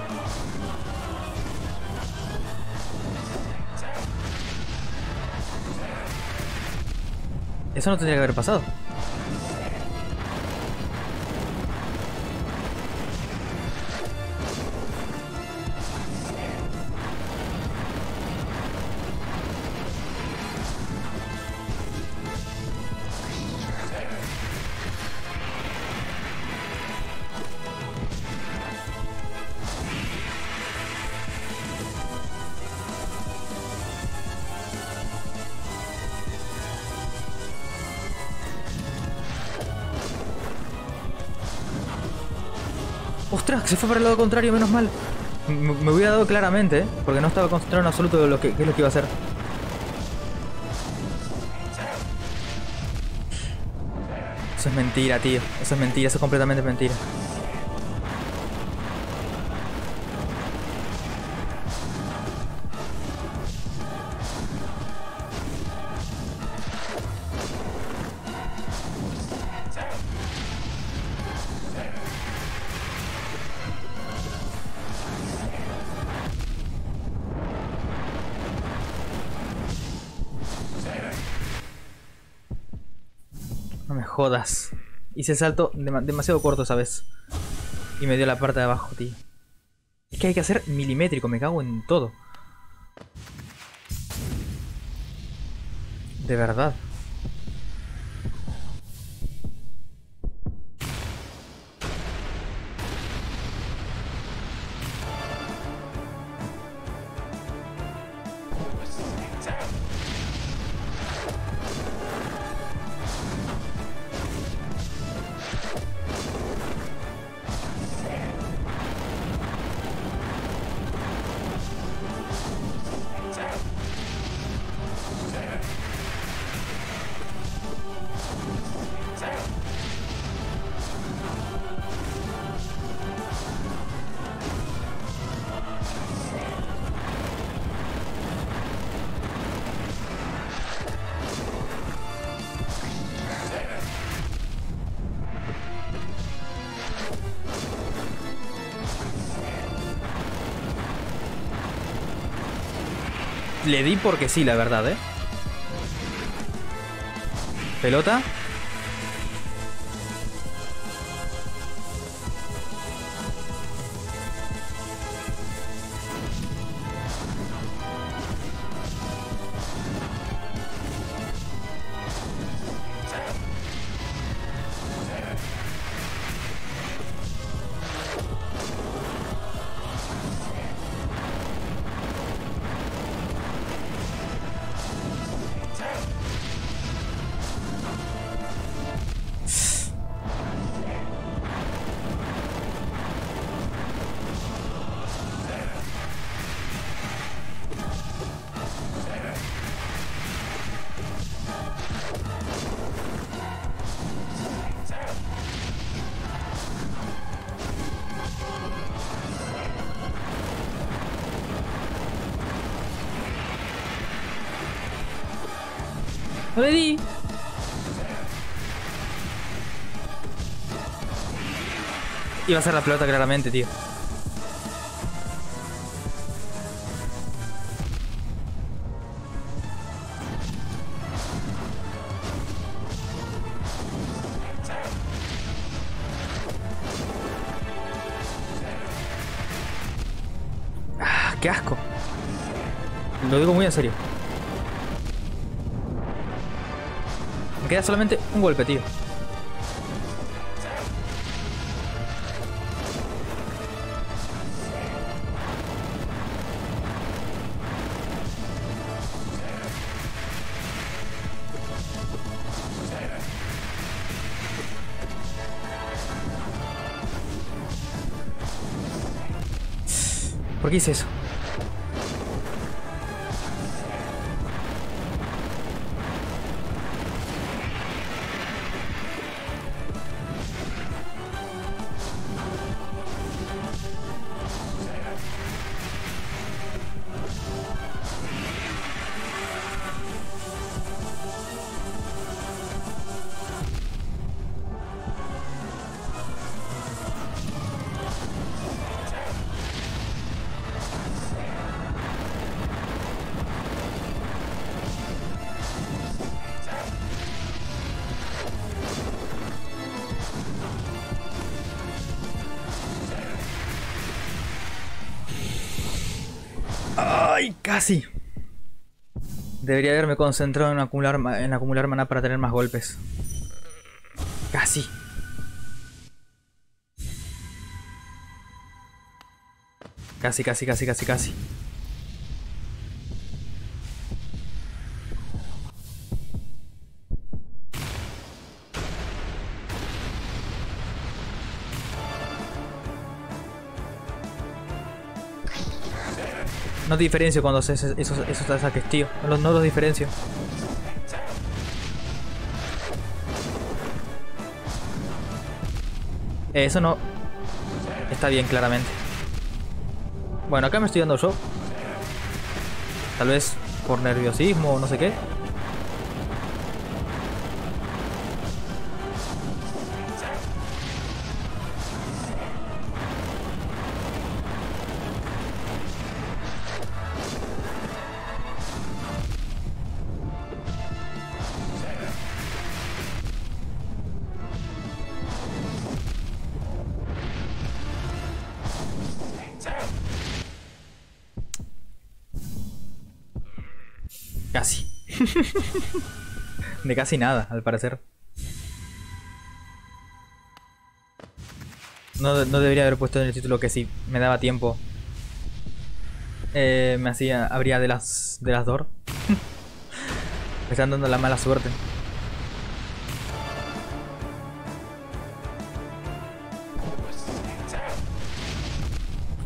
Eso no tendría que haber pasado. ¡Ostras! Se fue para el lado contrario, menos mal. Me, me hubiera dado claramente, ¿eh? Porque no estaba concentrado en absoluto de lo que, es lo que iba a hacer. Eso es mentira, tío. Eso es mentira, eso es completamente mentira. Jodas. Hice el salto dema- demasiado corto esa vez. Y me dio la parte de abajo, tío. Es que hay que hacer milimétrico, me cago en todo. De verdad. Porque sí, la verdad, ¿eh? Pelota. Iba a ser la pelota claramente, tío. Ah, qué asco. Lo digo muy en serio. Me queda solamente un golpe, tío. ¿Por qué hice eso? Debería haberme concentrado en acumular, en acumular mana para tener más golpes. Casi. Casi, casi, casi, casi, casi. No diferencio cuando haces esos, esos ataques, tío. No los, no los diferencio. Eso no... Está bien, claramente. Bueno, acá me estoy dando yo. Tal vez por nerviosismo o no sé qué. De casi nada, al parecer. No, no, debería haber puesto en el título que si me daba tiempo. Eh, me hacía. habría de las. de las Dor. me están dando la mala suerte.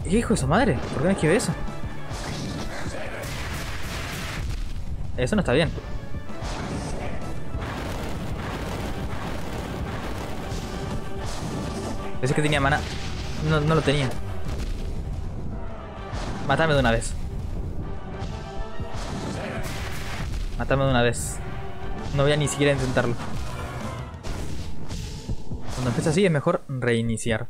¿Qué hijo de su madre? ¿Por qué me esquivé eso? Eso no está bien. Pensé que tenía mana. No, no lo tenía. Mátame de una vez. Mátame de una vez. No voy a ni siquiera intentarlo. Cuando empieza así es mejor reiniciar.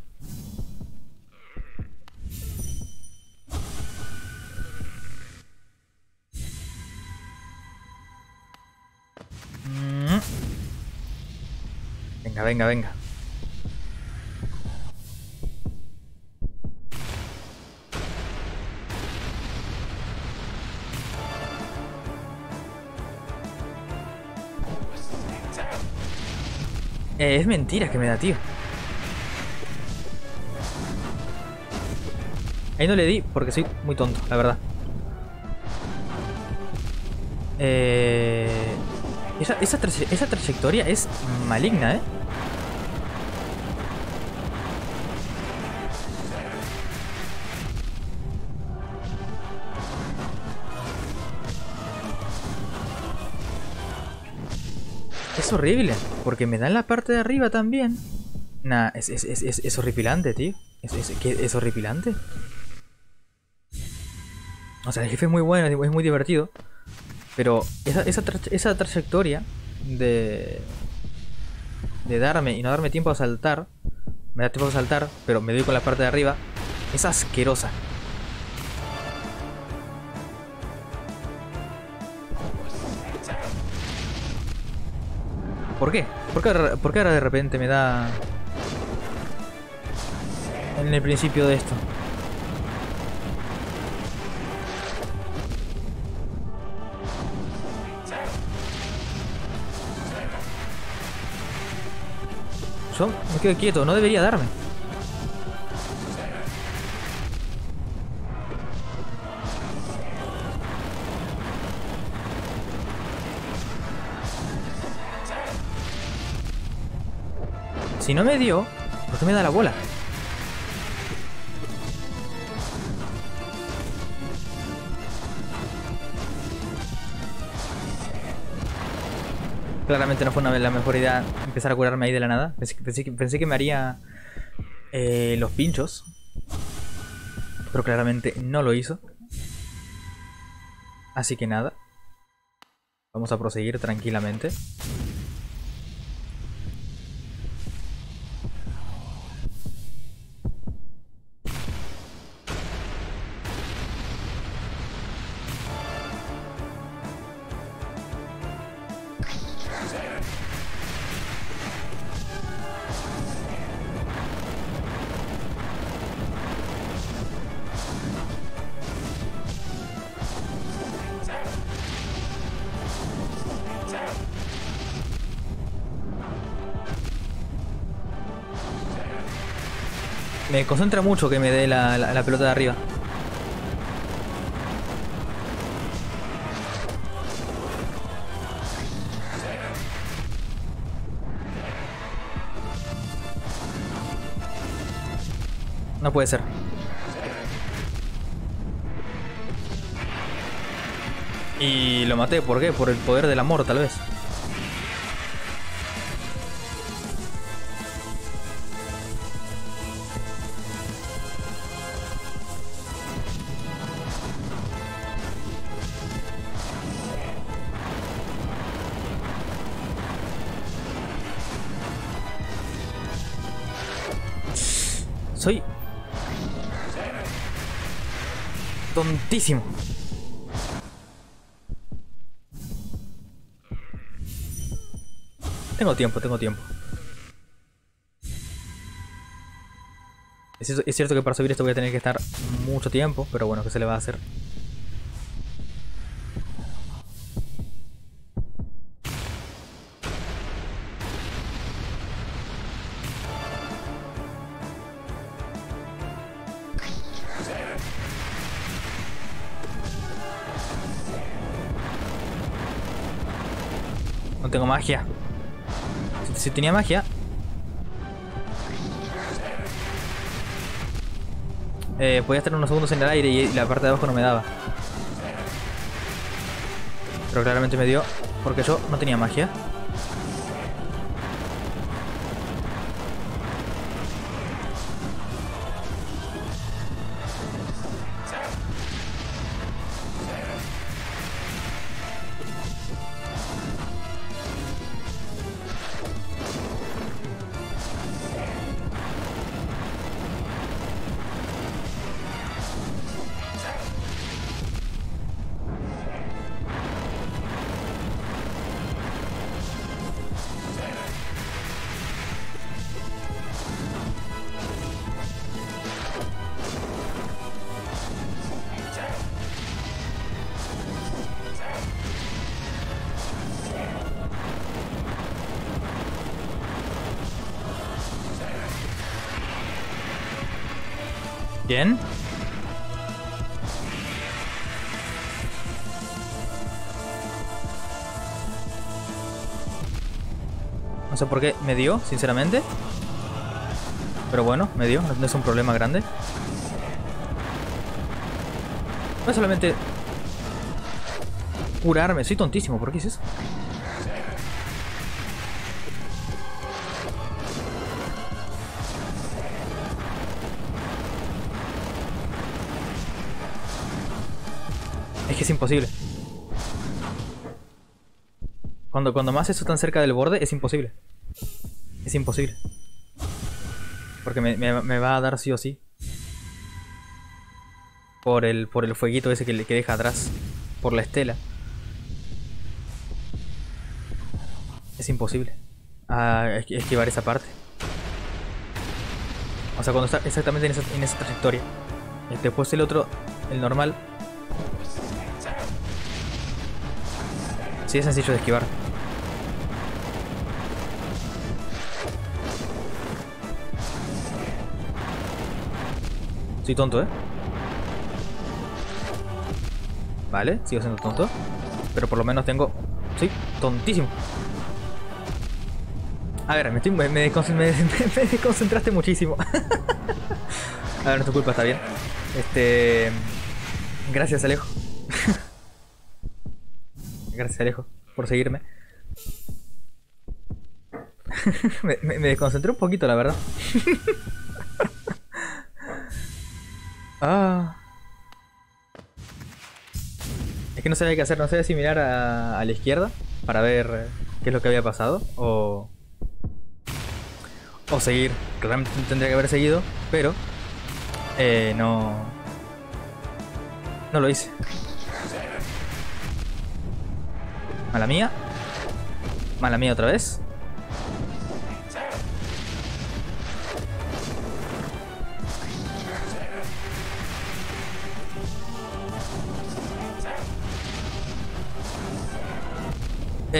Venga, venga, venga. Eh, es mentira que me da, tío. Ahí no le di porque soy muy tonto, la verdad. Eh, esa, esa, esa trayectoria es maligna, ¿eh? Es horrible, porque me da en la parte de arriba también. Nah, es, es, es, es horripilante, tío. Es, es, horripilante. O sea, el jefe es muy bueno, es muy divertido. Pero esa, esa, esa trayectoria de, de darme y no darme tiempo a saltar, me da tiempo a saltar, pero me doy con la parte de arriba, es asquerosa. ¿Por qué? ¿Por qué, ¿Por qué ahora de repente me da... En el principio de esto? Yo me quedo quieto, no debería darme. Si no me dio, ¿por qué me da la bola? Claramente no fue una, la mejor idea empezar a curarme ahí de la nada. Pensé, que, me haría eh, los pinchos. Pero claramente no lo hizo. Así que nada. Vamos a proseguir tranquilamente. Concentra mucho que me dé la, pelota de arriba. No puede ser. Y lo maté, ¿por qué? Por el poder del amor, tal vez. Tontísimo. Tengo tiempo, tengo tiempo. Es, cierto que para subir esto voy a tener que estar mucho tiempo, pero bueno, ¿qué se le va a hacer? Magia. Si, tenía magia... Eh, podía estar unos segundos en el aire y la parte de abajo no me daba. Pero claramente me dio porque yo no tenía magia. Sé por qué me dio, sinceramente. Pero bueno, me dio, no es un problema grande. No es solamente curarme, soy tontísimo, ¿por qué es eso? Es que es imposible. Cuando, cuando más eso tan cerca del borde, es imposible. Es imposible. Porque me, va a dar sí o sí. Por el, por el fueguito ese que, deja atrás. Por la estela. Es imposible. Ah, esqui- esquivar esa parte. O sea, cuando está exactamente en esa, en esa trayectoria. Después el otro, el normal. Sí, es sencillo de esquivar. Soy tonto, ¿eh? Vale, sigo siendo tonto. Pero por lo menos tengo... Soy tontísimo. A ver, me, estoy, me, me descon- me- me desconcentraste muchísimo. A ver, no es tu culpa, está bien. Este... Gracias, Alejo. Gracias, Alejo, por seguirme. me, me- me desconcentré un poquito, la verdad. Ah. Es que no sabía qué hacer, no sabía si mirar a, la izquierda para ver qué es lo que había pasado o... O seguir. Claramente tendría que haber seguido, pero... Eh, no... No lo hice. Mala mía. Mala mía otra vez.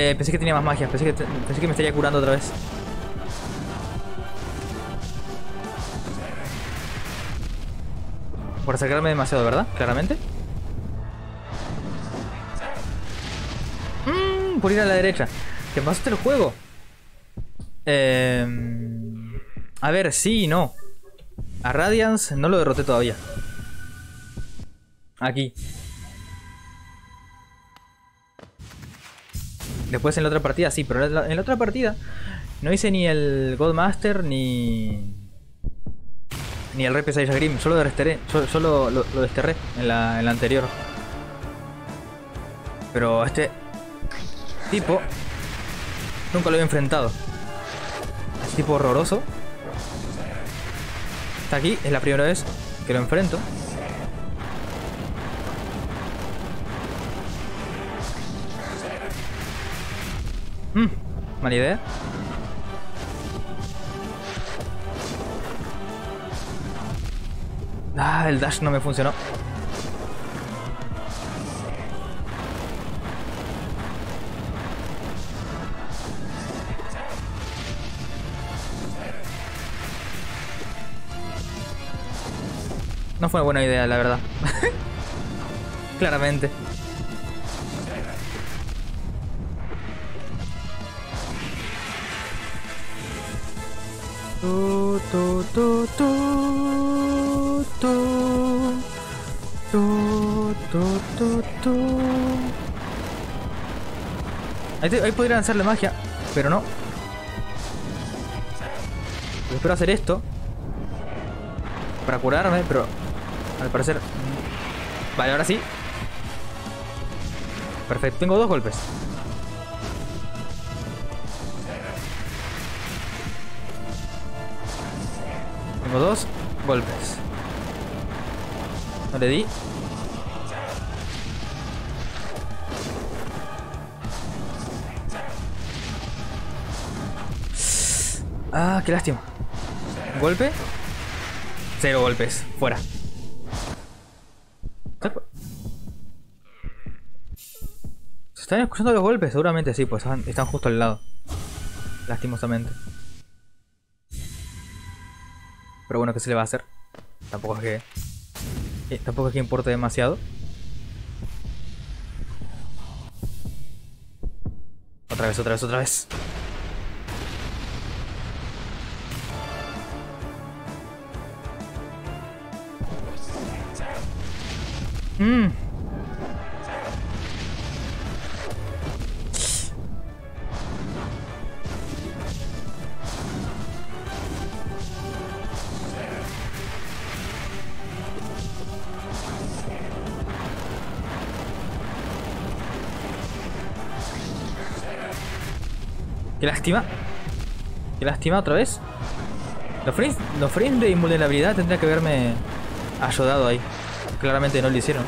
Eh, pensé que tenía más magia, pensé que, me estaría curando otra vez. Por acercarme demasiado, ¿verdad? Claramente. Mm, por ir a la derecha. ¿Te pasaste el juego? Eh, a ver, sí y no. A Radiance no lo derroté todavía. Aquí. Después en la otra partida sí, pero en la, otra partida no hice ni el Godmaster ni. Ni el Rey Grim, solo, solo, solo lo, lo desterré en la, en la anterior. Pero este tipo nunca lo he enfrentado. Es tipo horroroso. Está aquí, es la primera vez que lo enfrento. Mmm, mala idea. Ah, el dash no me funcionó. No fue buena idea, la verdad. Claramente. Tu. Ahí, te- ahí podrían hacerle magia, pero no. Espero hacer esto para curarme, pero al parecer. Vale, ahora sí. Perfecto, tengo dos golpes. Tengo dos golpes. No le di. Ah, qué lástima. Golpe. Cero golpes. Fuera. ¿Se están escuchando los golpes? Seguramente sí, pues están justo al lado. Lastimosamente. Pero bueno, ¿qué se le va a hacer? Tampoco es que... eh, tampoco es que importe demasiado. Otra vez, otra vez, otra vez. Mmm. Qué lástima. Qué lástima otra vez. Los frames, los frames de invulnerabilidad tendría que haberme ayudado ahí. Claramente no lo hicieron.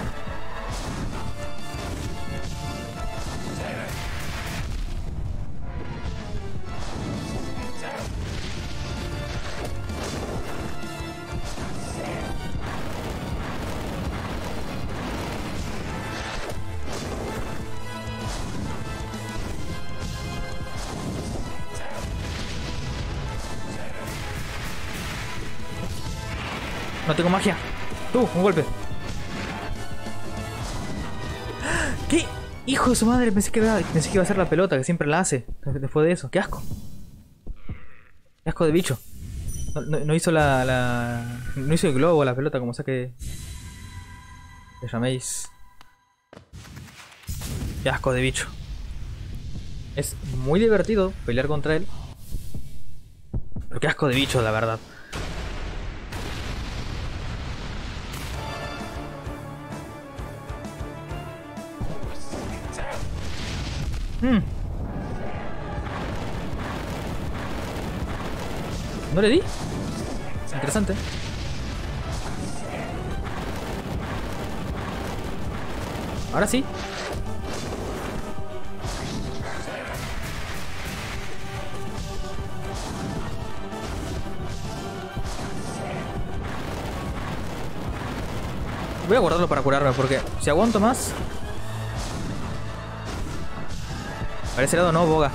Su madre, pensé que, iba, a ser la pelota, que siempre la hace. Después de eso. ¡Qué asco! ¡Qué asco de bicho! No hizo la, la- No hizo el globo, la pelota, como sea que... Le llaméis... ¡Qué asco de bicho! Es muy divertido pelear contra él. Pero qué asco de bicho, la verdad. Mm. ¿No le di? Interesante. Ahora sí. Voy a guardarlo para curarme porque si aguanto más... Para ese lado no, boga.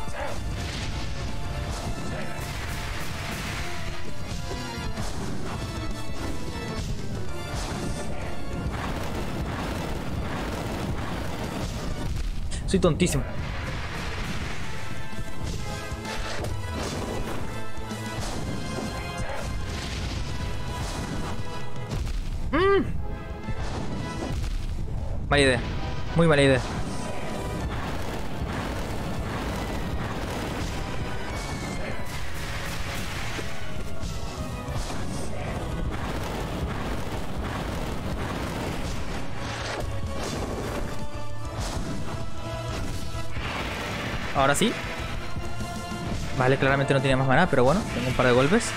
Soy tontísimo. Mm. Mala idea. Muy mala idea. Vale, claramente no tiene más maná, pero bueno, tengo un par de golpes.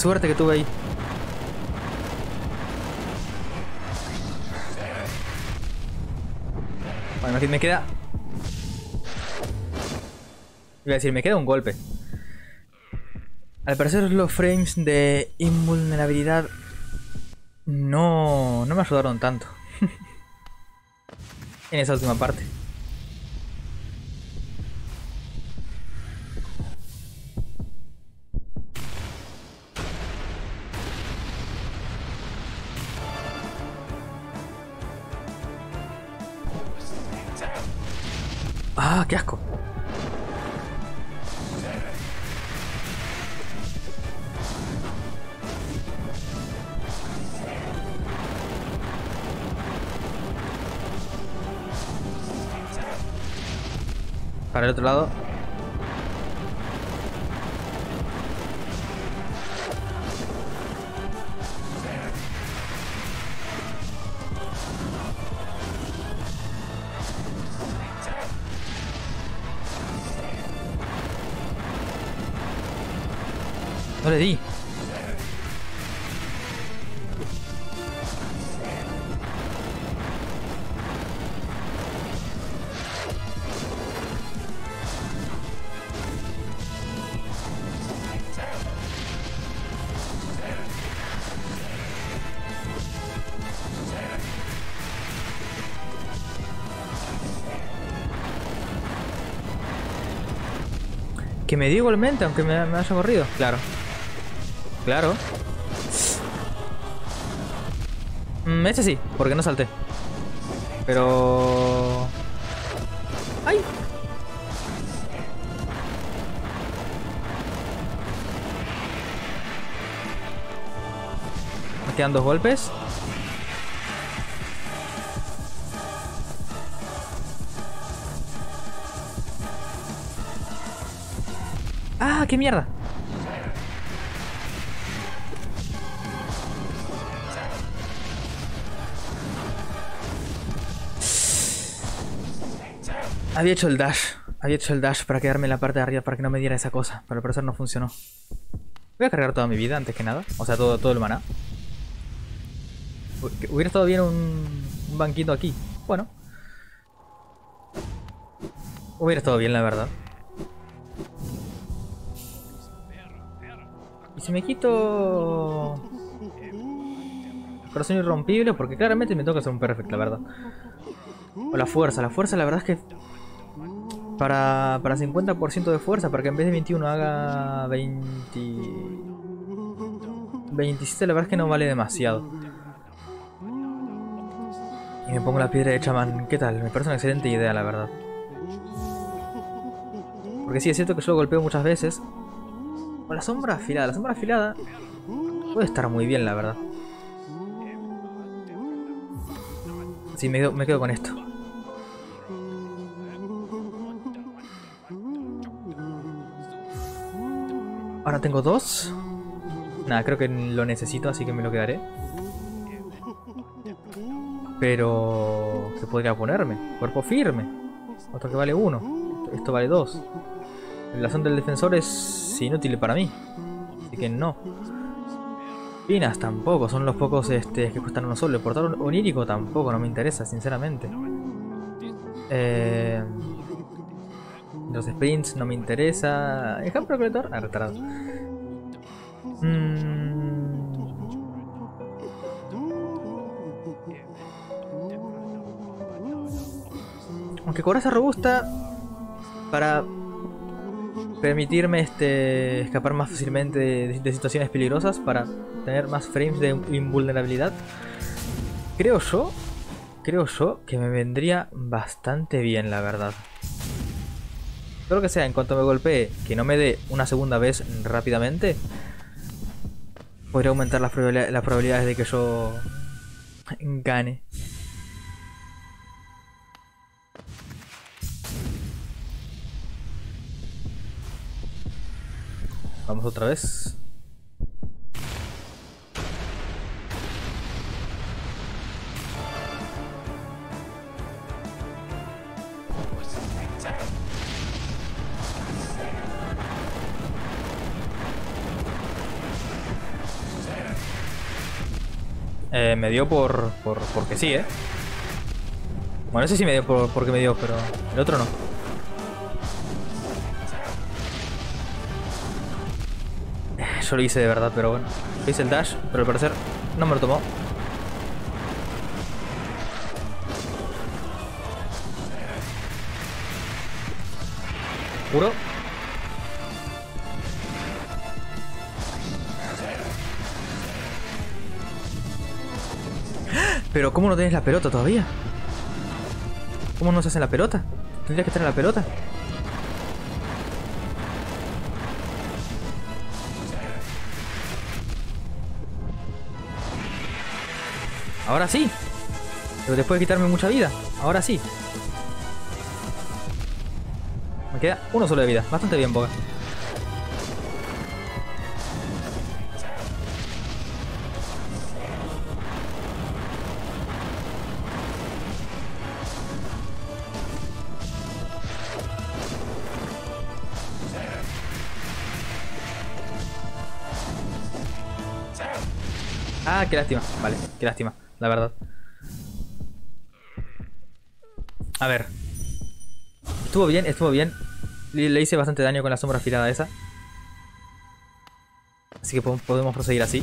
Suerte que tuve ahí. Bueno, me queda... Iba a decir, me queda un golpe. Al parecer los frames de invulnerabilidad no, no me ayudaron tanto. en esa última parte. Otro lado. Que me dio igualmente, aunque me, me haya corrido. Claro. Claro. Mm, este sí, porque no salté. Pero... ¡Ay! Me quedan dos golpes. Qué mierda! Había hecho el dash. Había hecho el dash para quedarme en la parte de arriba para que no me diera esa cosa. Pero al parecer no funcionó. Voy a cargar toda mi vida antes que nada. O sea, todo, todo el maná. Hubiera estado bien un, un banquito aquí. Bueno. Hubiera estado bien, la verdad. Si me quito... Corazón irrompible, porque claramente me toca hacer un perfect, la verdad. O la fuerza, la fuerza la verdad es que... Para, para 50% de fuerza, para que en vez de 21 haga 20... 27 la verdad es que no vale demasiado. Y me pongo la piedra de chamán. ¿Qué tal? Me parece una excelente idea, la verdad. Porque sí, es cierto que yo golpeo muchas veces. O la sombra afilada. La sombra afilada puede estar muy bien, la verdad. Sí, me quedo, con esto. Ahora tengo dos. Nada, creo que lo necesito, así que me lo quedaré. Pero... ¿Qué podría ponerme? Cuerpo firme. Otro que vale uno. Esto vale dos. El blasón del defensor es inútil para mí. Así que no. Pinas tampoco, son los pocos este, que cuestan uno solo. El portal onírico tampoco, no me interesa, sinceramente. Eh, los sprints no me interesa. El campo recolector, ah, retarado. Mm. Aunque coraza robusta para permitirme este escapar más fácilmente de, situaciones peligrosas para tener más frames de invulnerabilidad. creo yo, creo yo que me vendría bastante bien, la verdad. Creo que sea, en cuanto me golpee, que no me dé una segunda vez rápidamente, podría aumentar las, probabilidades de que yo gane. Vamos otra vez. Eh, me dio por, por... porque sí, ¿eh? Bueno, ese sí me dio por, porque me dio, pero el otro no. Yo lo hice de verdad, pero bueno. Hice el dash, pero al parecer no me lo tomó. ¿Juro? Pero ¿cómo no tienes la pelota todavía? ¿Cómo no se hace la pelota? Tendría que estar la pelota. Ahora sí. Pero después de quitarme mucha vida. Ahora sí. Me queda uno solo de vida. Bastante bien, Boga. Ah, qué lástima. Vale, qué lástima, la verdad. A ver. Estuvo bien, estuvo bien. Le, hice bastante daño con la sombra afilada esa. Así que podemos proseguir así.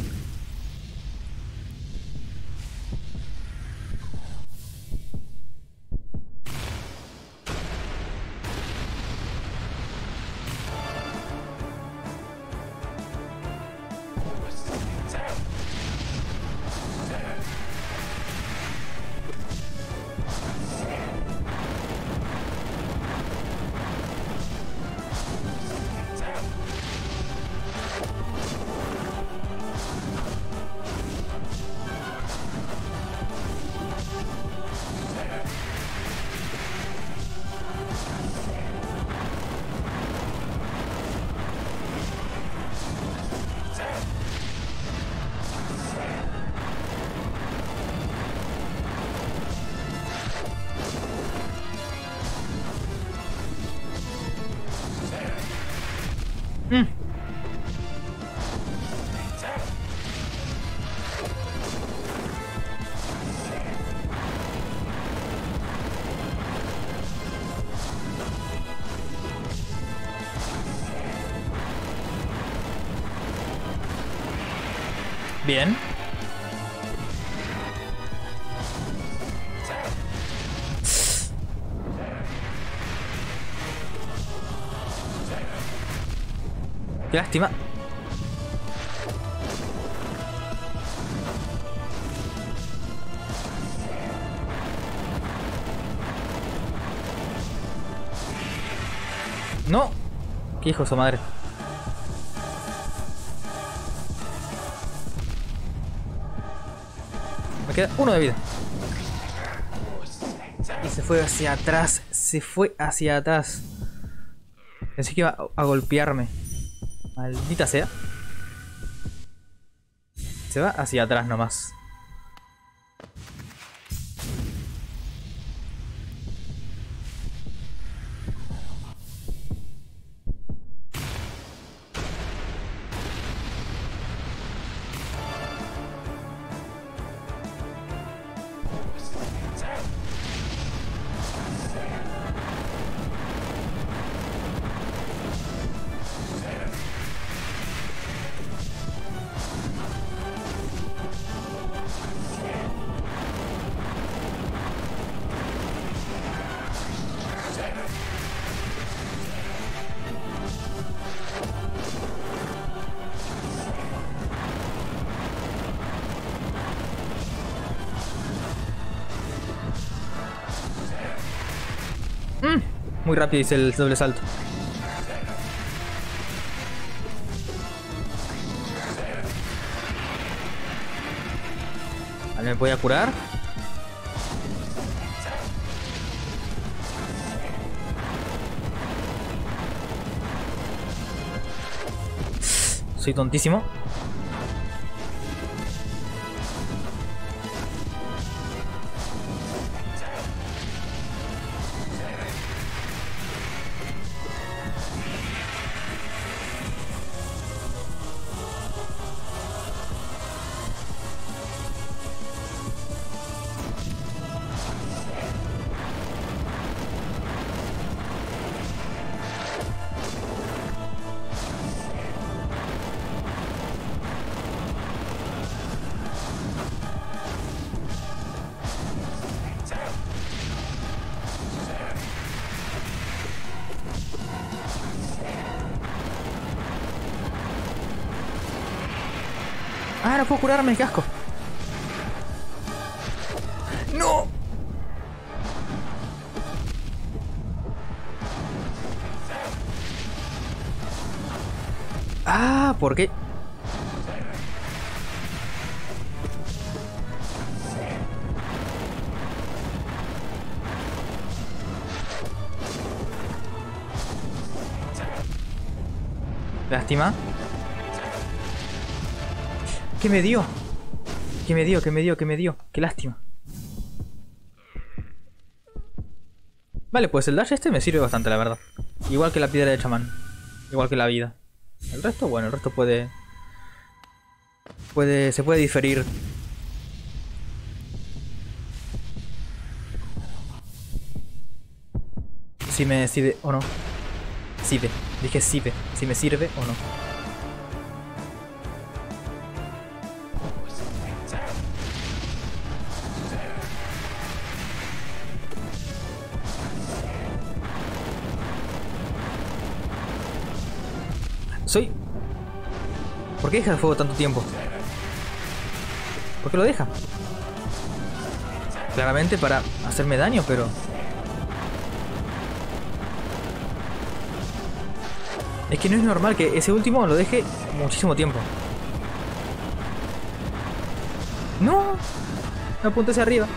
Lástima. No. Qué hijo de su madre. queda uno de vida. Y se fue hacia atrás. Se fue hacia atrás. Pensé que iba a golpearme. Maldita sea. Se va hacia atrás nomás. Rápido hice el doble salto. Me voy a curar. Soy tontísimo. Puedo curarme, qué asco. ¡No! Ah, ¿por qué? Lástima. ¿Qué me dio? ¿Qué me dio? ¿Qué me dio? ¿Qué me dio? Qué lástima. Vale, pues el dash este me sirve bastante, la verdad. Igual que la piedra de chamán. Igual que la vida. El resto, bueno, el resto puede... Puede... Se puede diferir. Si me sirve o no. Sirve. Dije sirve. Si me sirve o no. ¿Por qué deja el fuego tanto tiempo? ¿Por qué lo deja? Claramente para hacerme daño, pero... Es que no es normal que ese último lo deje muchísimo tiempo. ¡No! Me apunté hacia arriba.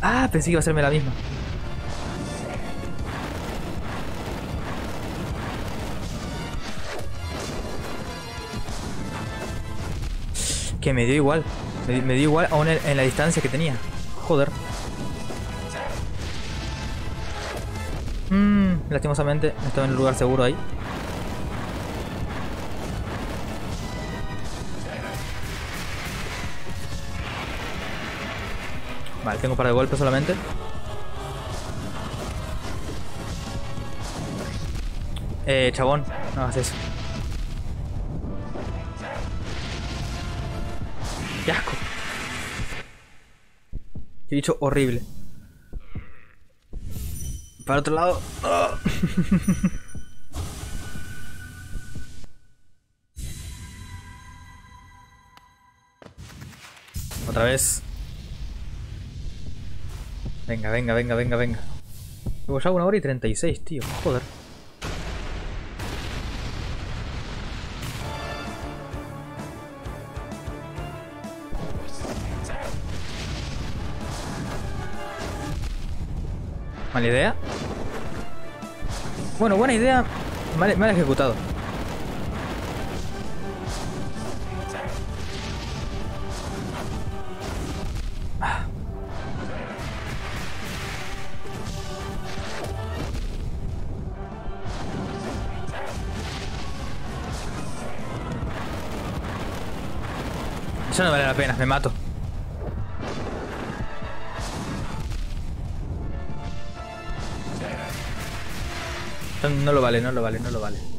Ah, pensé que iba a hacerme la misma. Me dio igual. Me, dio igual aún en, la distancia que tenía. Joder. Mmm, lastimosamente estaba en el lugar seguro ahí. Vale, tengo un par de golpes solamente. Eh, chabón, no hagas eso. ¡Qué asco! Qué bicho horrible. Para otro lado. Otra vez. Venga, venga, venga, venga, venga. Llevo ya una hora y 36, tío. Joder. Mala idea. Bueno, buena idea. Mal, mal ejecutado. Eso no vale la pena, me mato. No lo vale, no lo vale, no lo vale.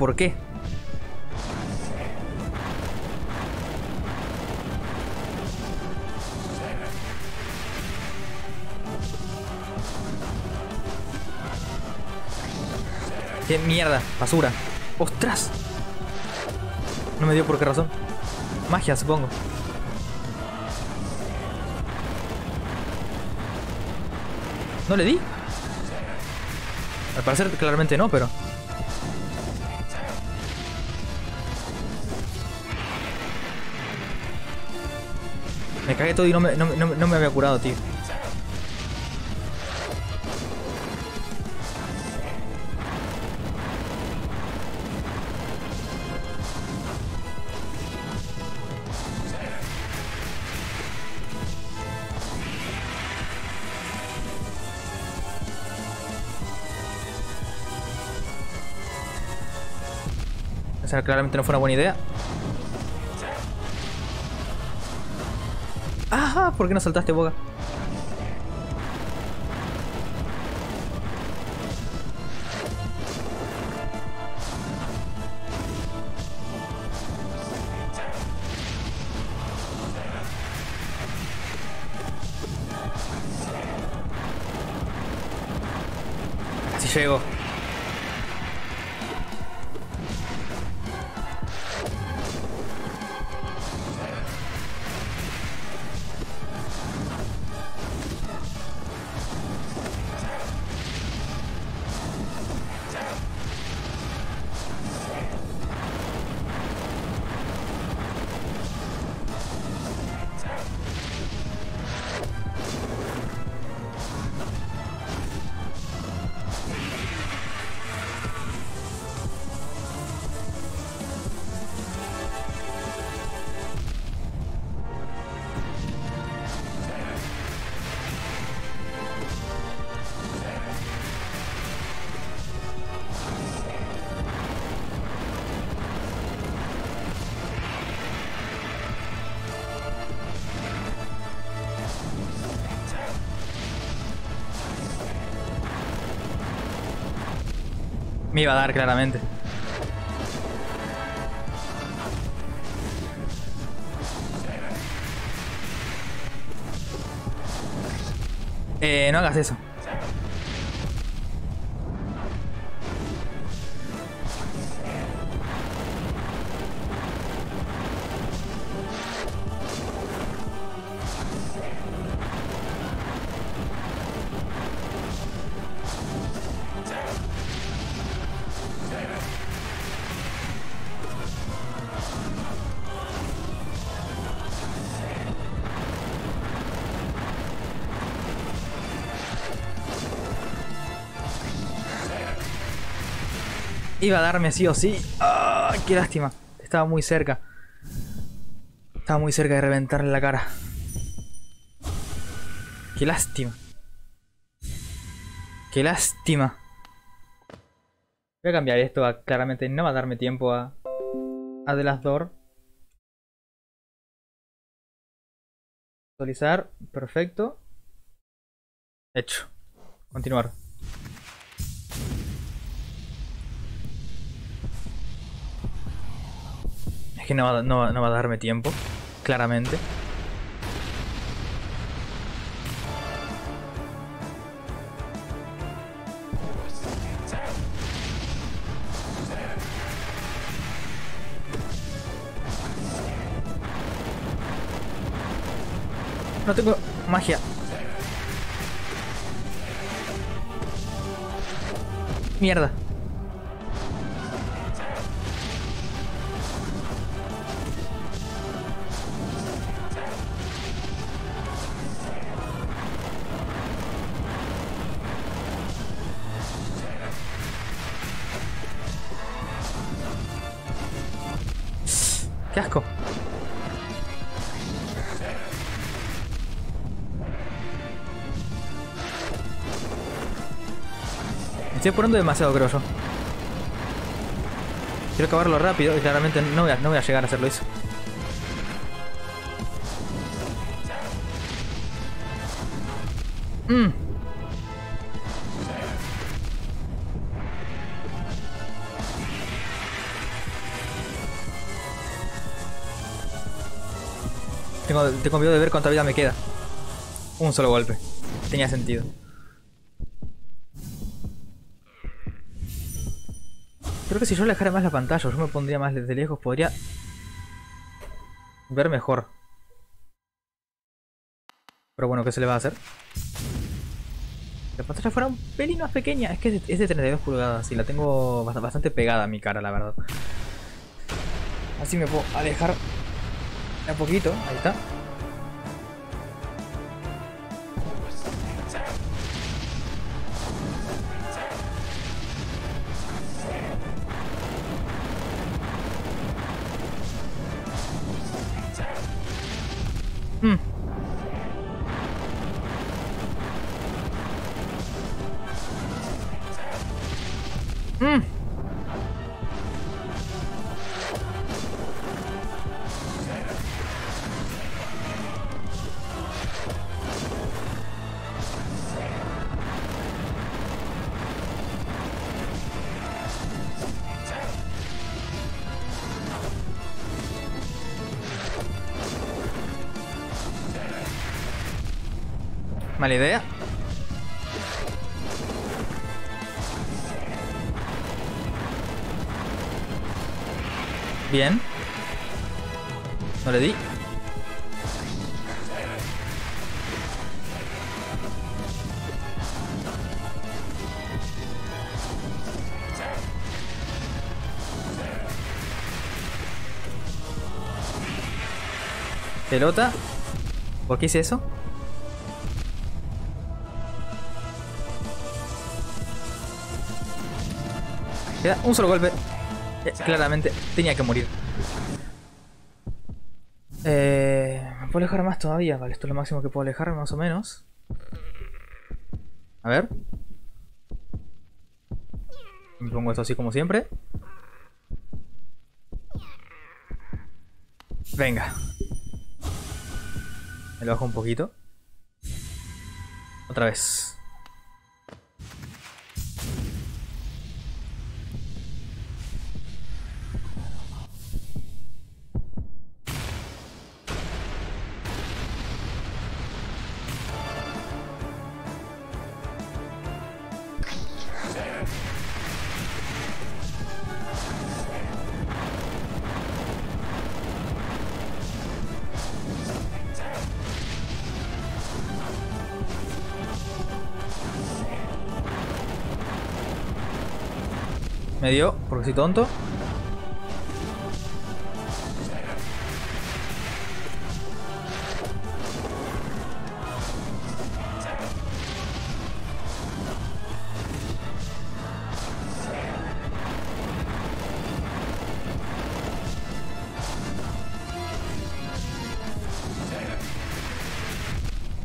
¿Por qué? ¡Qué mierda! Basura. ¡Ostras! No me dio por qué razón. Magia, supongo. ¿No le di? Al parecer claramente no, pero... Me cagué todo y no me, no, no- me había curado, tío. O claramente no fue una buena idea. ¿Por qué no saltaste, boca? Me iba a dar claramente. Iba a darme sí o sí. ¡Ah! ¡Qué lástima! Estaba muy cerca. Estaba muy cerca de reventarle la cara. ¡Qué lástima! ¡Qué lástima! Voy a cambiar esto a claramente no va a darme tiempo a. a The Last Door. Actualizar. Perfecto. Hecho. Continuar. Que no va, no, no va a darme tiempo, claramente. No tengo magia. Mierda. estoy apurando demasiado, creo. Quiero acabarlo rápido y claramente no voy a, no voy a llegar a hacerlo eso. Mm. Tengo, tengo miedo de ver cuánta vida me queda. Un solo golpe. Tenía sentido. Que si yo alejara más la pantalla yo me pondría más desde lejos, podría ver mejor. Pero bueno, ¿qué se le va a hacer? La pantalla fuera un pelín más pequeña. Es que es de 32 pulgadas y la tengo bastante pegada a mi cara, la verdad. Así me puedo alejar un poquito. Ahí está. Pelota. ¿Por qué hice eso? Queda un solo golpe. Eh, claramente tenía que morir. Eh, ¿Me puedo alejar más todavía? Vale, esto es lo máximo que puedo alejarme más o menos. A ver. Me pongo esto así como siempre. Venga. Me lo bajo un poquito. Otra vez. Me dio, porque soy tonto.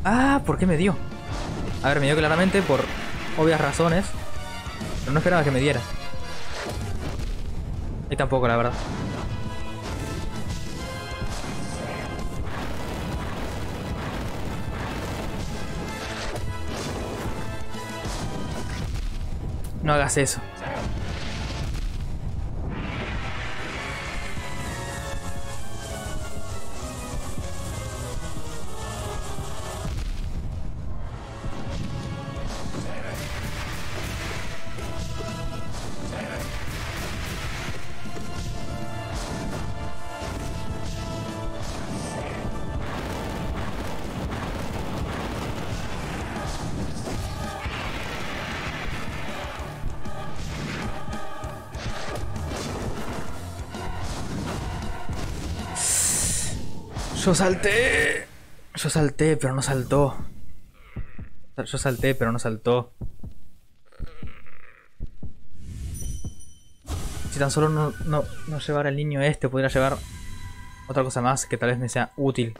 Ah, ¿por qué me dio? A ver, me dio claramente por obvias razones. Pero no esperaba que me diera. Tampoco, la verdad. No hagas eso. Yo salté. Yo salté, pero no saltó. Yo salté, pero no saltó. Si tan solo no, no, no llevara el niño este, podría llevar otra cosa más que tal vez me sea útil.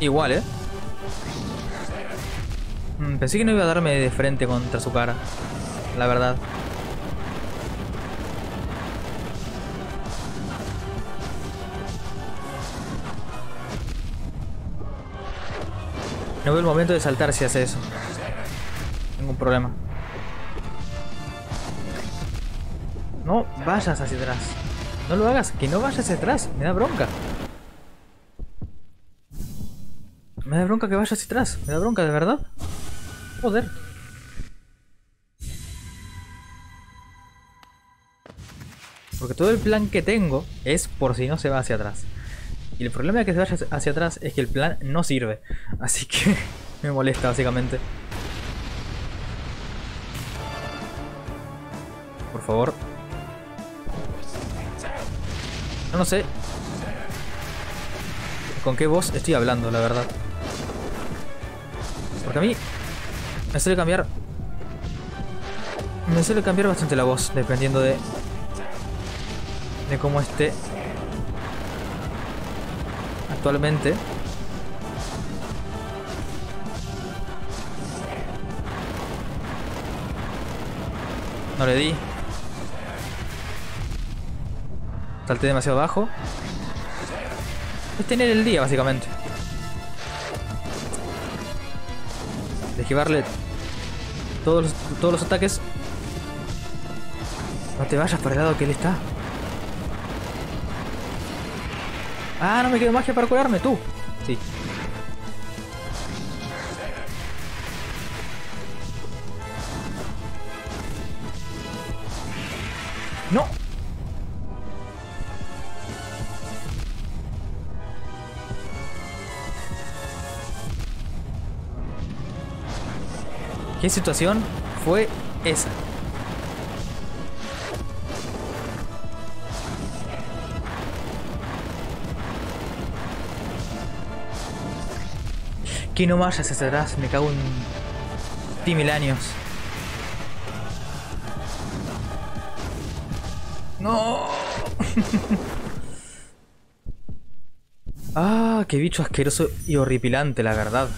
Igual, ¿eh? Mm, pensé que no iba a darme de frente contra su cara. La verdad. No veo el momento de saltar si hace eso. Un problema. No vayas hacia atrás. No lo hagas, que no vayas hacia atrás. Me da bronca. Me da bronca que vayas hacia atrás. Me da bronca, de verdad. Joder. Porque todo el plan que tengo es por si no se va hacia atrás. Y el problema de que se vaya hacia atrás es que el plan no sirve. Así que me molesta básicamente. Por favor. No, no sé. ¿Con qué voz estoy hablando, la verdad? Porque a mí me suele cambiar... Me suele cambiar bastante la voz, dependiendo de... De cómo esté actualmente. No le di. Salté demasiado bajo. Es tener el día, básicamente. Esquivarle todos los, todos los ataques. No te vayas por el lado que él está. Ah, no me quedo magia para curarme, tú. ¿Qué situación fue esa? Que no vayas hacia atrás, me cago en ti mil años. No. ah, qué bicho asqueroso y horripilante, la verdad.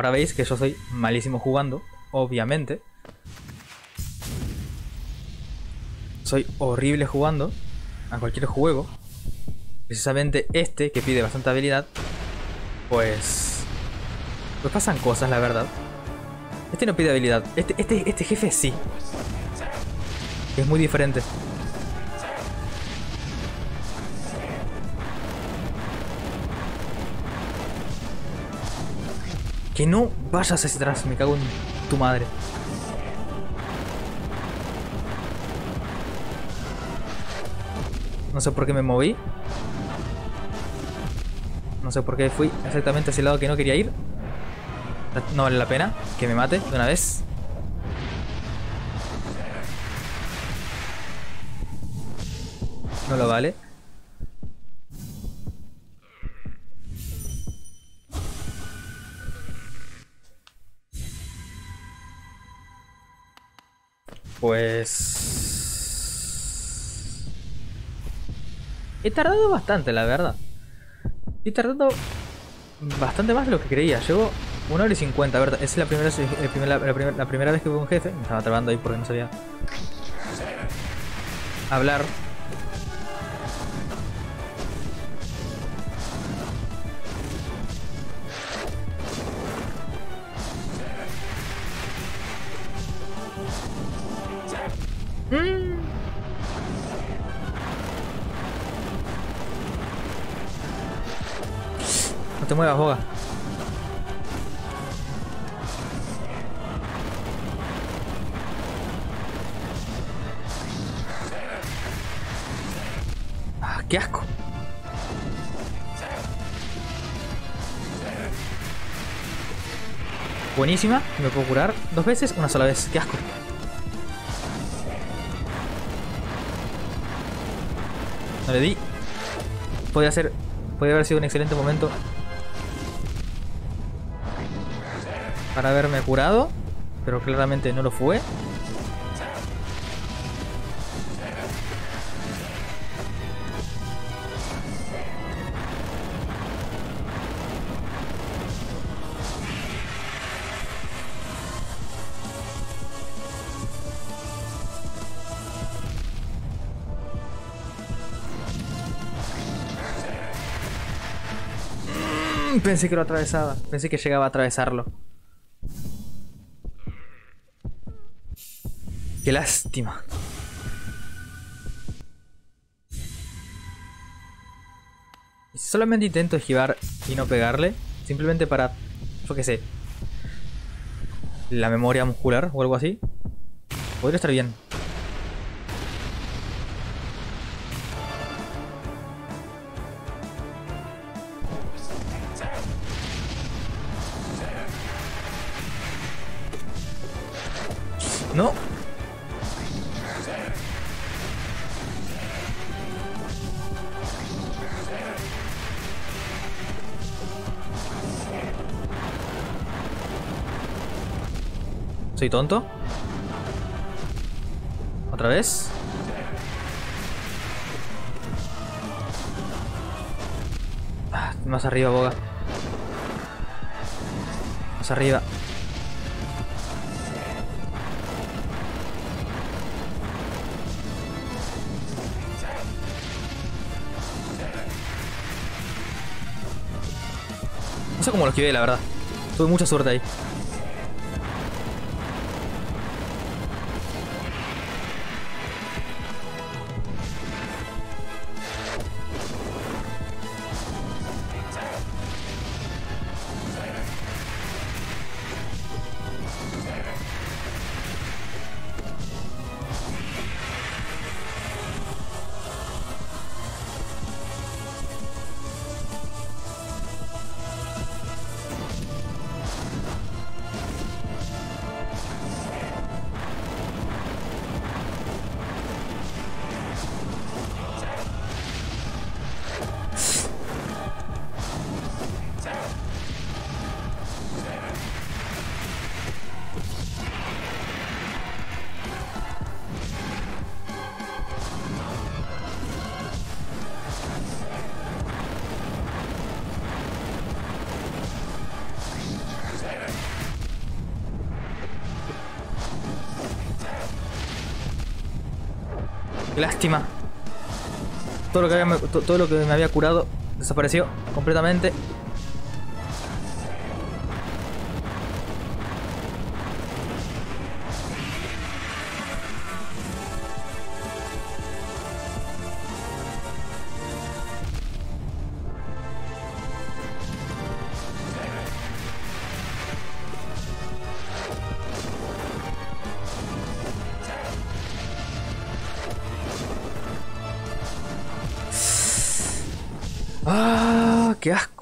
Ahora veis que yo soy malísimo jugando, obviamente. Soy horrible jugando a cualquier juego. Precisamente este, que pide bastante habilidad, pues... Pues pasan cosas, la verdad. Este no pide habilidad. Este, este, este jefe sí. Es muy diferente. Que no vayas hacia atrás, me cago en tu madre. No sé por qué me moví. No sé por qué fui exactamente hacia el lado que no quería ir. No vale la pena que me mate de una vez. No lo vale. Pues... He tardado bastante, la verdad. Estoy tardando bastante más de lo que creía. Llevo 1 hora y 50, ¿verdad? Es la primera, la, primera, vez que veo un jefe. Me estaba trabando ahí porque no sabía hablar. Mm. te muevas, boga. Ah, qué asco. Buenísima, me puedo curar dos veces, una sola vez, qué asco. No le di. Podría ser. Haber sido un excelente momento para haberme curado, pero claramente no lo fue. Pensé que lo atravesaba. Pensé que llegaba a atravesarlo. Qué lástima. solamente intento esquivar y no pegarle, simplemente para, yo qué sé, la memoria muscular o algo así, podría estar bien. ¿Soy tonto? ¿Otra vez? Ah, más arriba, boga. Más arriba. No sé cómo lo esquivé, la verdad. Tuve mucha suerte ahí. Lástima. Todo lo, que todo lo que me había curado desapareció completamente.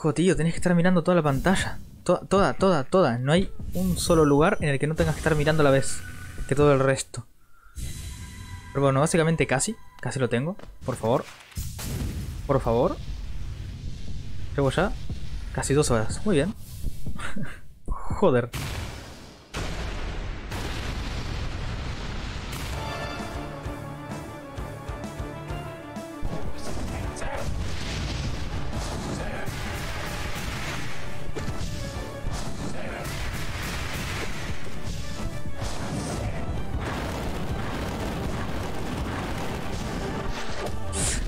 Asco, tío! Tenés que estar mirando toda la pantalla. toda, toda, toda. No hay un solo lugar en el que no tengas que estar mirando a la vez que todo el resto. Pero bueno, básicamente casi. Casi lo tengo. Por favor. Por favor. Llevo ya casi dos horas. Muy bien. Joder.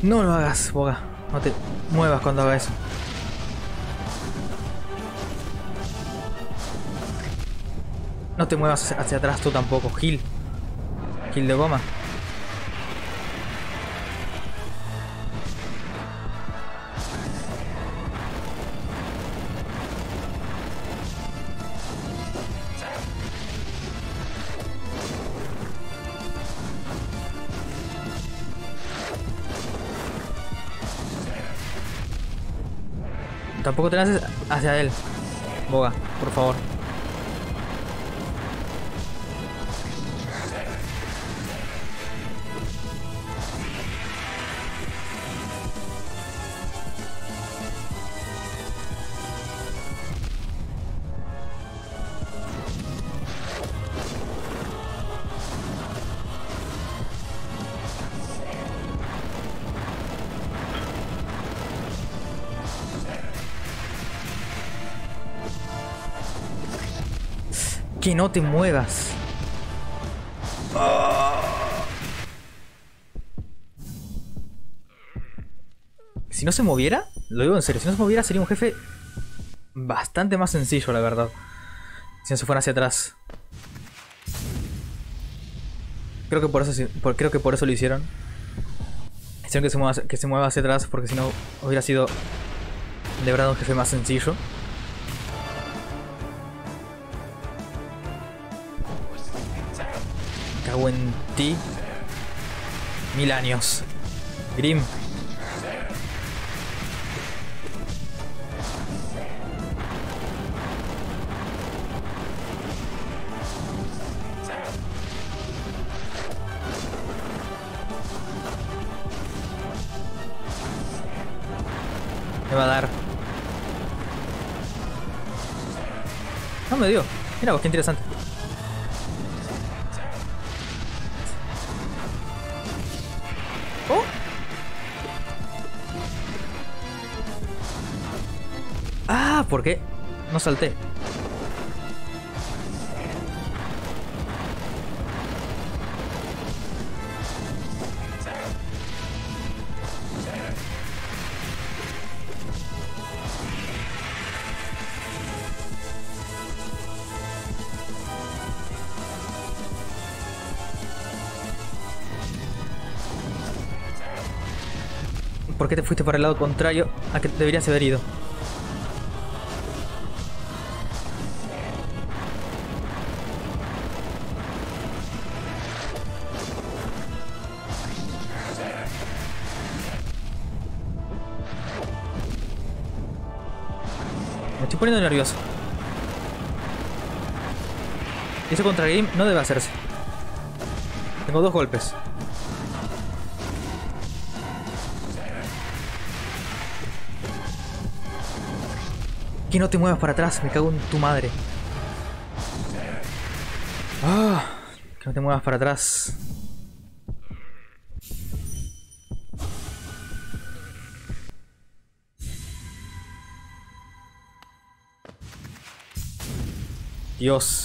No lo hagas, Boga. No te muevas cuando haga eso. No te muevas hacia atrás tú tampoco, Gil. Gil de goma. Tampoco te lances hacia él. Boga, por favor. Que no te muevas. Si no se moviera, lo digo en serio, si no se moviera sería un jefe bastante más sencillo, la verdad. Si no se fuera hacia atrás. Creo que por eso, creo que por eso lo hicieron. Hicieron que se mueva, que se mueva hacia atrás porque si no hubiera sido de verdad un jefe más sencillo. Cago en ti. Mil años. Grim. Me va a dar. No me dio. Mira vos, qué interesante. ¿Por qué? No salté. ¿Por qué te fuiste para el lado contrario a que deberías haber ido? Nervioso. Eso contra Game no debe hacerse. Tengo dos golpes. Que no te muevas para atrás, me cago en tu madre. Ah, que no te muevas para atrás. Yos.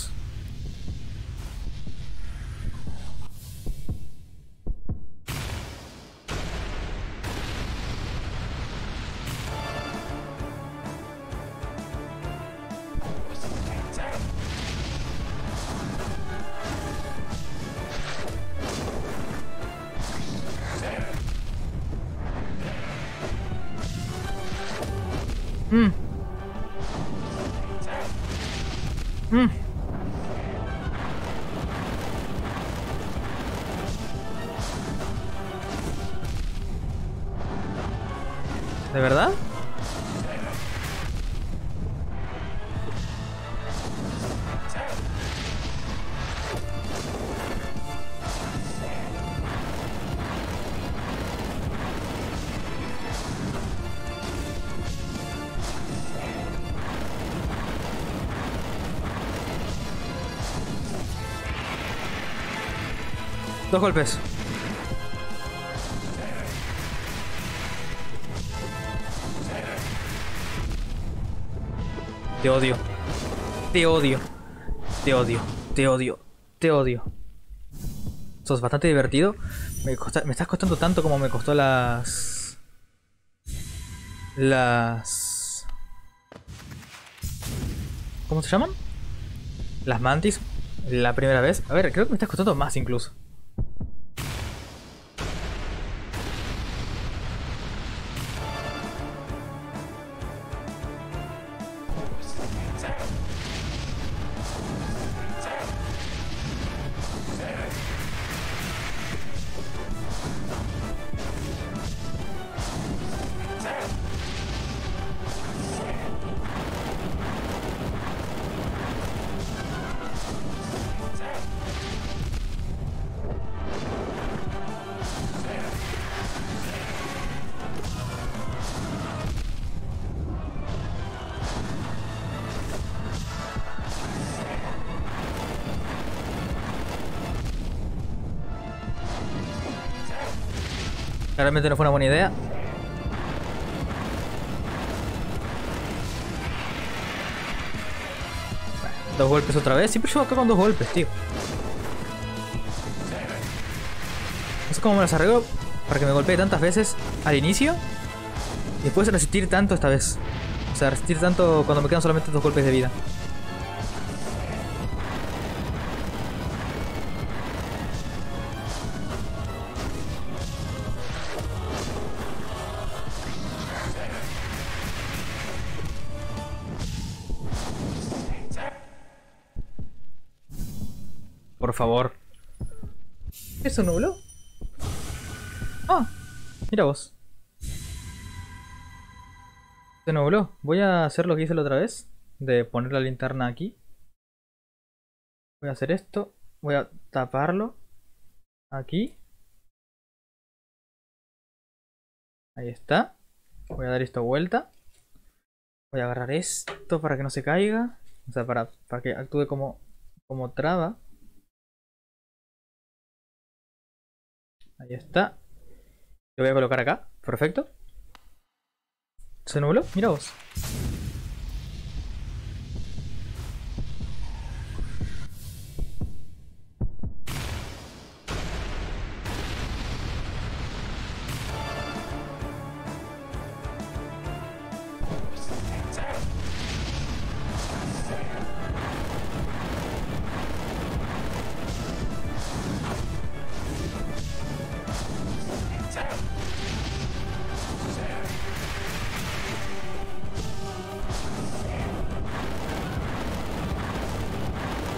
Dos golpes. Te odio. Te odio. Te odio. Te odio. Te odio. Sos bastante divertido. Me, me estás costando tanto como me costó las... Las... ¿Cómo se llaman? Las mantis. La primera vez. A ver, creo que me estás costando más incluso. Realmente no fue una buena idea. Dos golpes otra vez. Siempre llevo acá con dos golpes, tío. No sé cómo me las arreglo para que me golpee tantas veces al inicio. Y después resistir tanto esta vez. O sea, resistir tanto cuando me quedan solamente dos golpes de vida. Mira vos. Se nubló. Voy a hacer lo que hice la otra vez. De poner la linterna aquí. Voy a hacer esto. Voy a taparlo. Aquí. Ahí está. Voy a dar esto vuelta. Voy a agarrar esto para que no se caiga. O sea, para, para que actúe como, como traba. Ahí está. Lo voy a colocar acá. Perfecto. ¿Se nubló? Mira vos.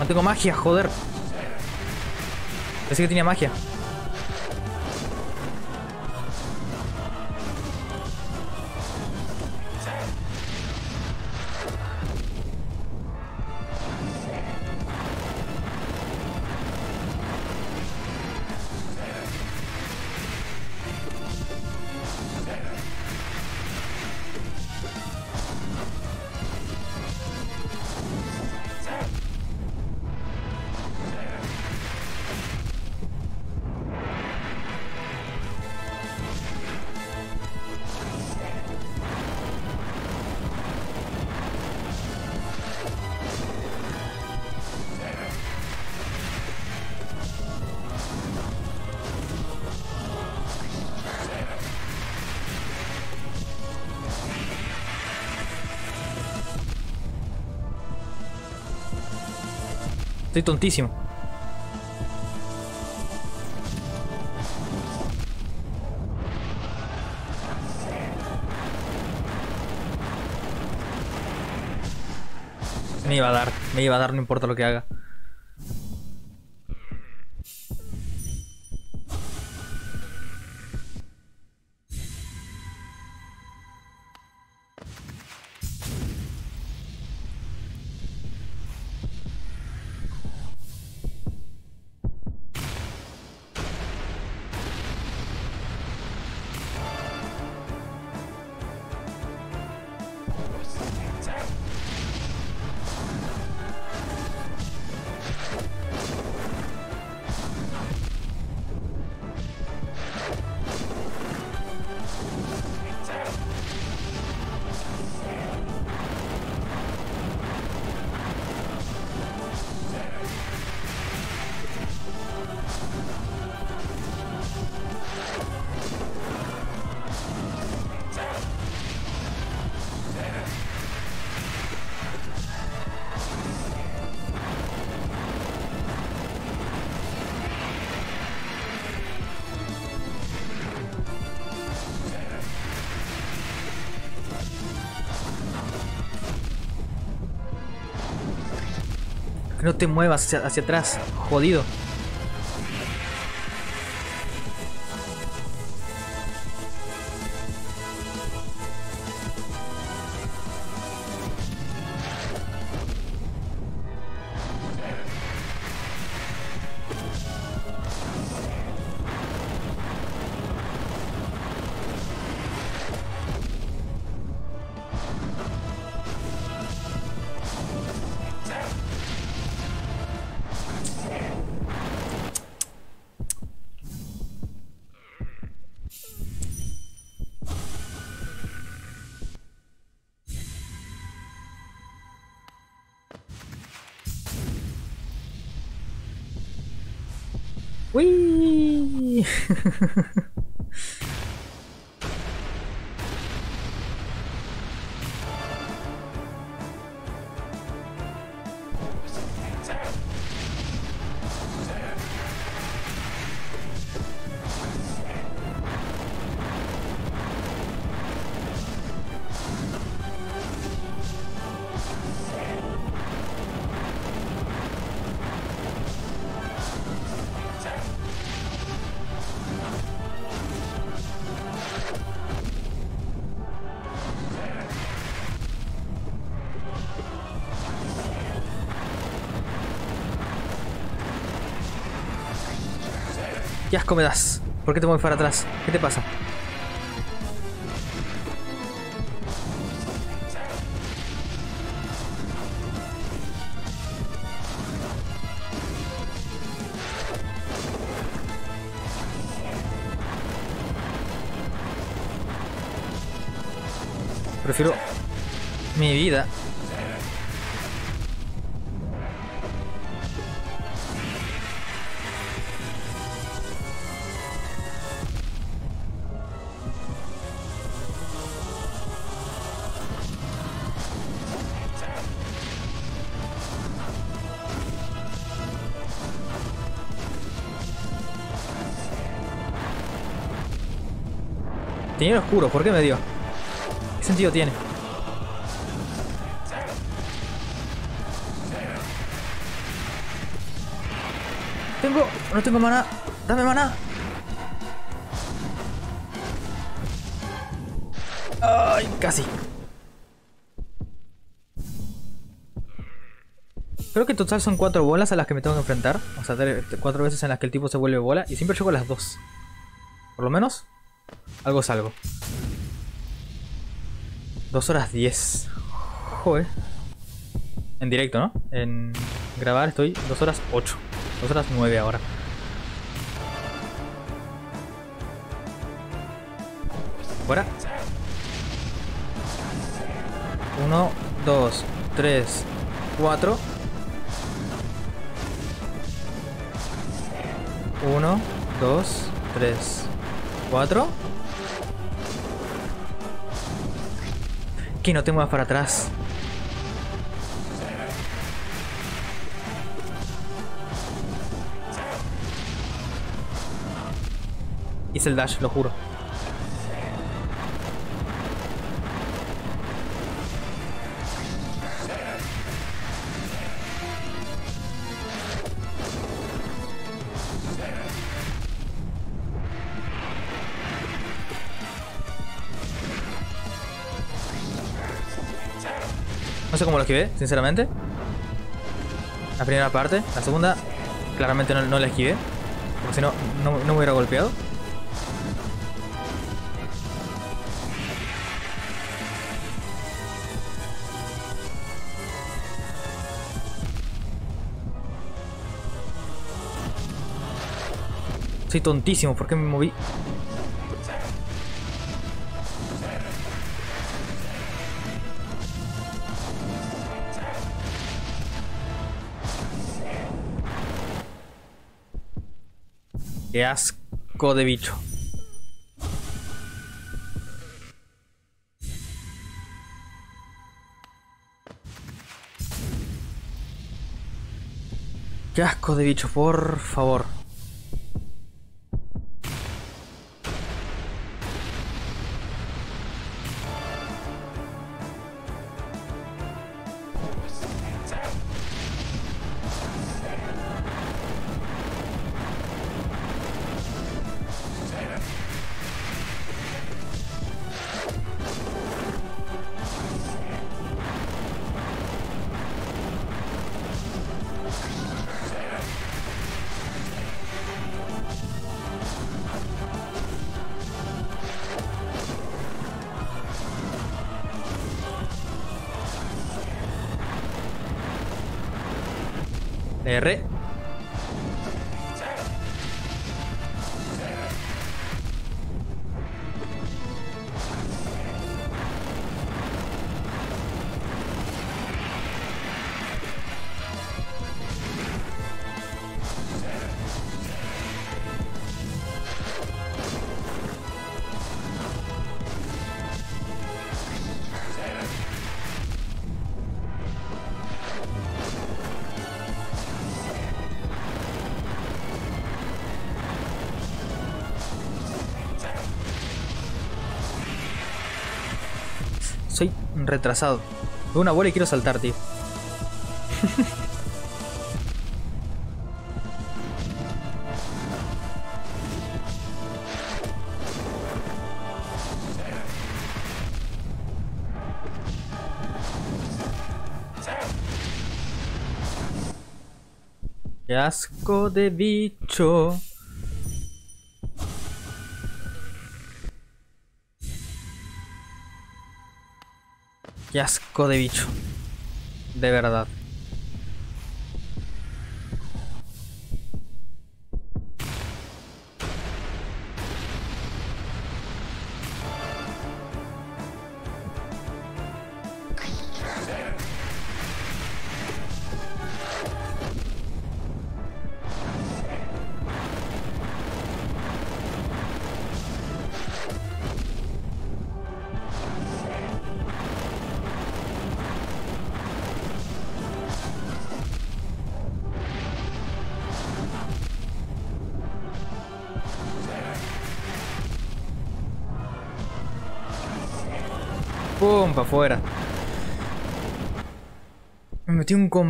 Tengo magia, joder. Pensé que tenía magia. Estoy tontísimo. Me iba a dar, me iba a dar, no importa lo que haga. Te muevas hacia, hacia atrás, jodido. Asco me das! ¿Por qué te mueves para atrás? ¿Qué te pasa? Prefiero mi vida. Oscuro, ¿por qué me dio? ¿Qué sentido tiene? Tengo... No tengo maná. Dame maná. Ay, casi. Creo que en total son cuatro bolas a las que me tengo que enfrentar. O sea, cuatro veces en las que el tipo se vuelve bola. Y siempre llego a las dos. Por lo menos, algo es. Dos horas diez. En directo, ¿no? En grabar estoy dos horas ocho. Dos horas nueve ahora. Fuera. Uno, dos, tres, cuatro. Uno, dos, tres, cuatro. no te muevas para atrás. Hice el dash, lo juro. No sé cómo lo esquivé, sinceramente. La primera parte. La segunda, claramente no, no la esquivé. Porque si no, no me hubiera golpeado. Soy tontísimo, ¿por qué me moví? Qué asco de bicho. Qué asco de bicho, por favor. Retrasado. Una bola y quiero saltar, asco de bicho. Qué asco de bicho. De verdad.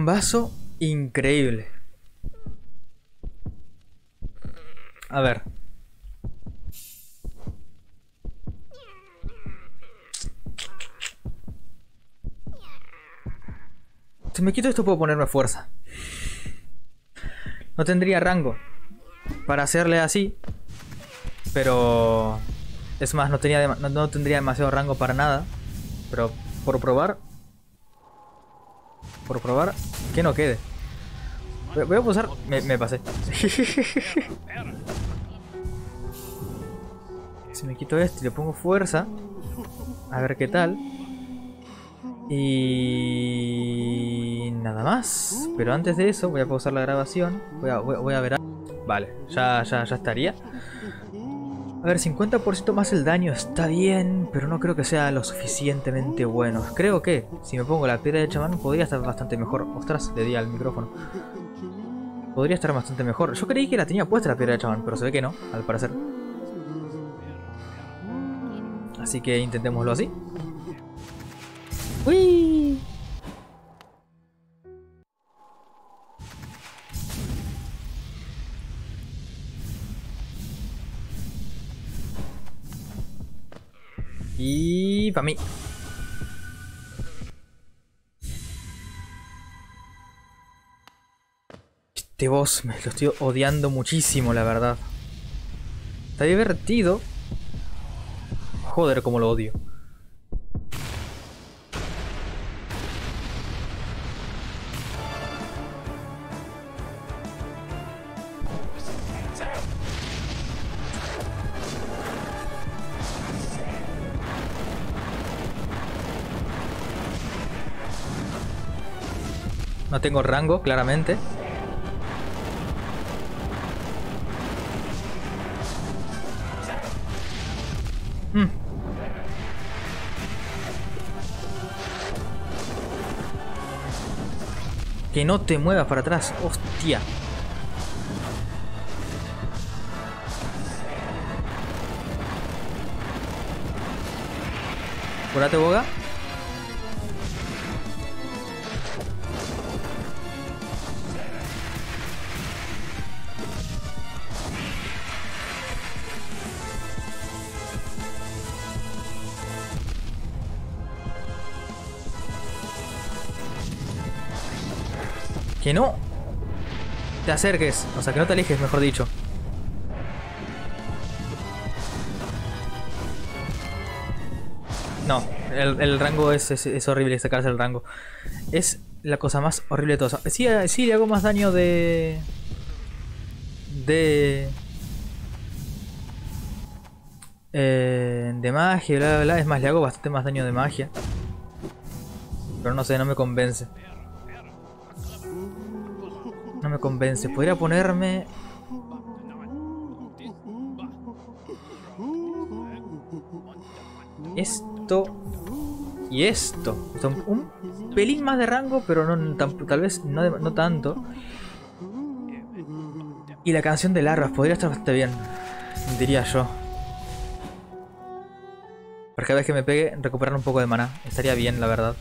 Combazo increíble. A ver. Si me quito esto puedo ponerme fuerza. No tendría rango para hacerle así. Pero... Es más, no, tenía no tendría demasiado rango para nada. Pero por probar... Por probar, que no quede. Voy a posar... Me, me pasé. si me quito esto y le pongo fuerza... A ver qué tal. Y... Nada más. Pero antes de eso voy a pausar la grabación. Voy a, voy, voy a ver... Vale, ya, ya, ya estaría. A ver, 50% más el daño está bien, pero no creo que sea lo suficientemente bueno. Creo que si me pongo la piedra de chamán podría estar bastante mejor. Ostras, le di al micrófono. Podría estar bastante mejor. Yo creí que la tenía puesta la piedra de chamán, pero se ve que no, al parecer. Así que intentémoslo así. ¡Uy! Y para mí. Este boss me lo estoy odiando muchísimo, la verdad. Está divertido. Joder, como lo odio. No tengo rango, claramente. Mm. Que no te muevas para atrás. Hostia. Curate, boga. Que no te acerques, o sea, que no te alejes, mejor dicho. No, el, rango es, es, horrible sacarse el rango. Es la cosa más horrible de todas. Sí, sí, le hago más daño de... De... Eh, de magia, bla, bla, bla. Es más, le hago bastante más daño de magia. Pero no sé, no me convence. Convence. Podría ponerme... Esto... Y esto. un pelín más de rango, pero no, tal vez no, no tanto. Y la canción de Larvas podría estar bastante bien. Diría yo. Porque cada vez que me pegue, recuperar un poco de mana. Estaría bien, la verdad.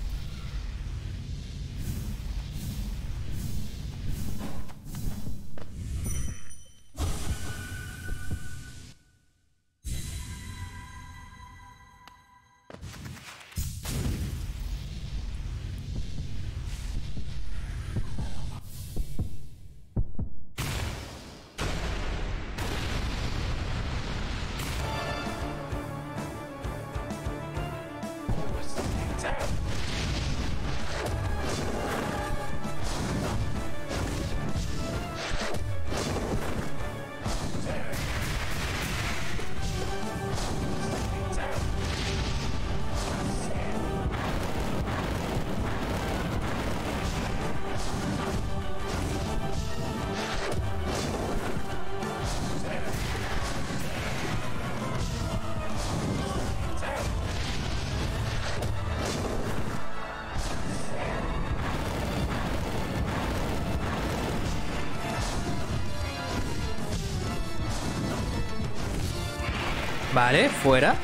Vale, fuera.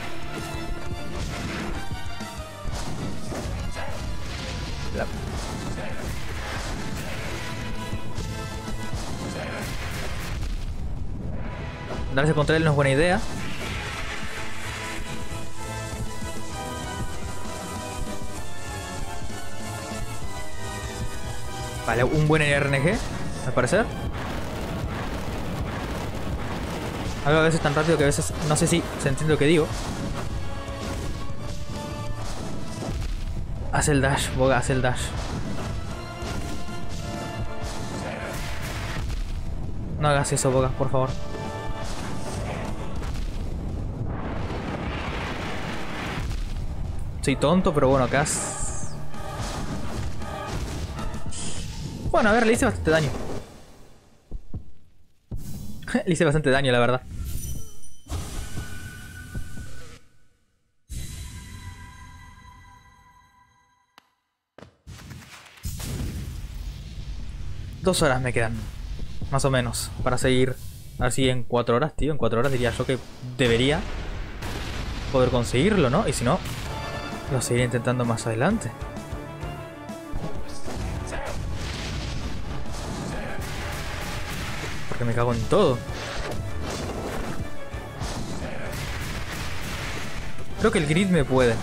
Darse contra él no es buena idea. Vale, un buen RNG, al parecer. Algo a veces tan rápido que a veces no sé si se entiende lo que digo. Haz el dash, Boga, haz el dash. No hagas eso, Boga, por favor. Soy tonto, pero bueno, acá... es- Bueno, a ver, le hice bastante daño. le hice bastante daño, la verdad. Dos horas me quedan. Más o menos. Para seguir. A ver si en cuatro horas, tío. En cuatro horas diría yo que debería poder conseguirlo, ¿no? Y si no, lo seguiré intentando más adelante. Porque me cago en todo. Creo que el grid me puede.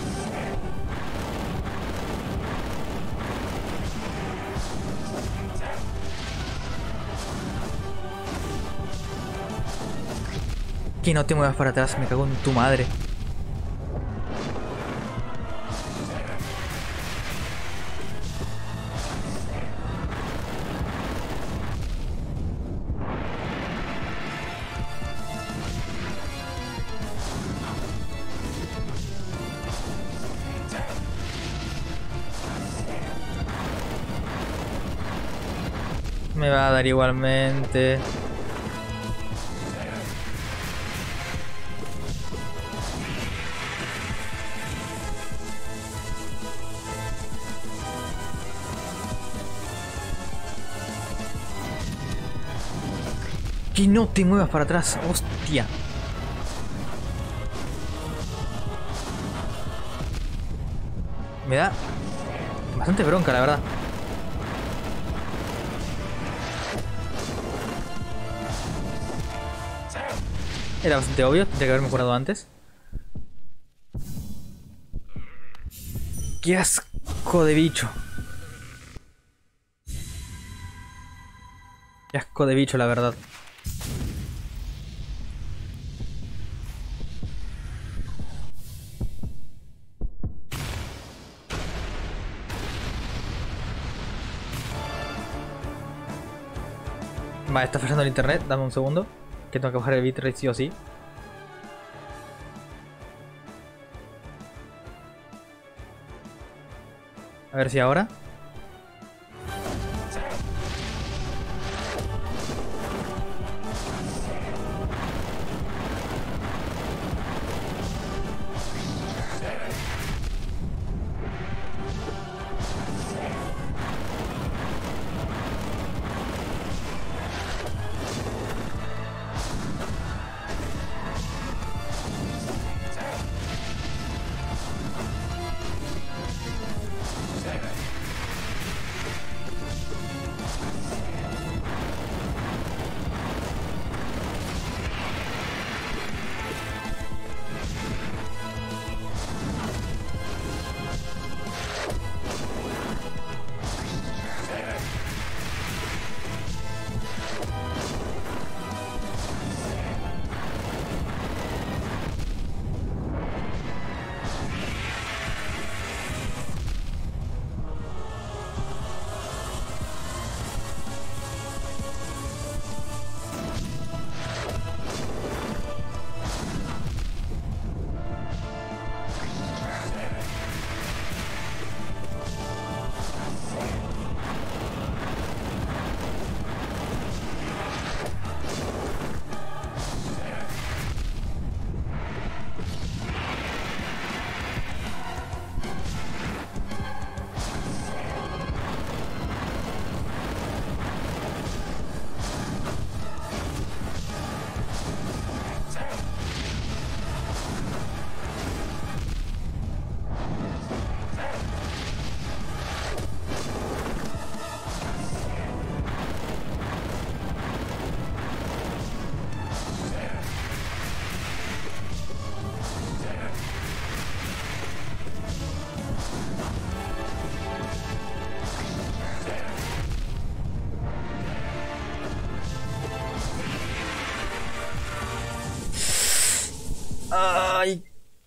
Que no te muevas para atrás, me cago en tu madre. Me va a dar igualmente. Que no te muevas para atrás, hostia. Me da bastante bronca, la verdad. Era bastante obvio, tendría que haberme curado antes. ¡Qué asco de bicho! ¡Qué asco de bicho, la verdad! Vale, está fallando el internet, dame un segundo. Que tengo que bajar el bitrate sí o sí. A ver si ahora.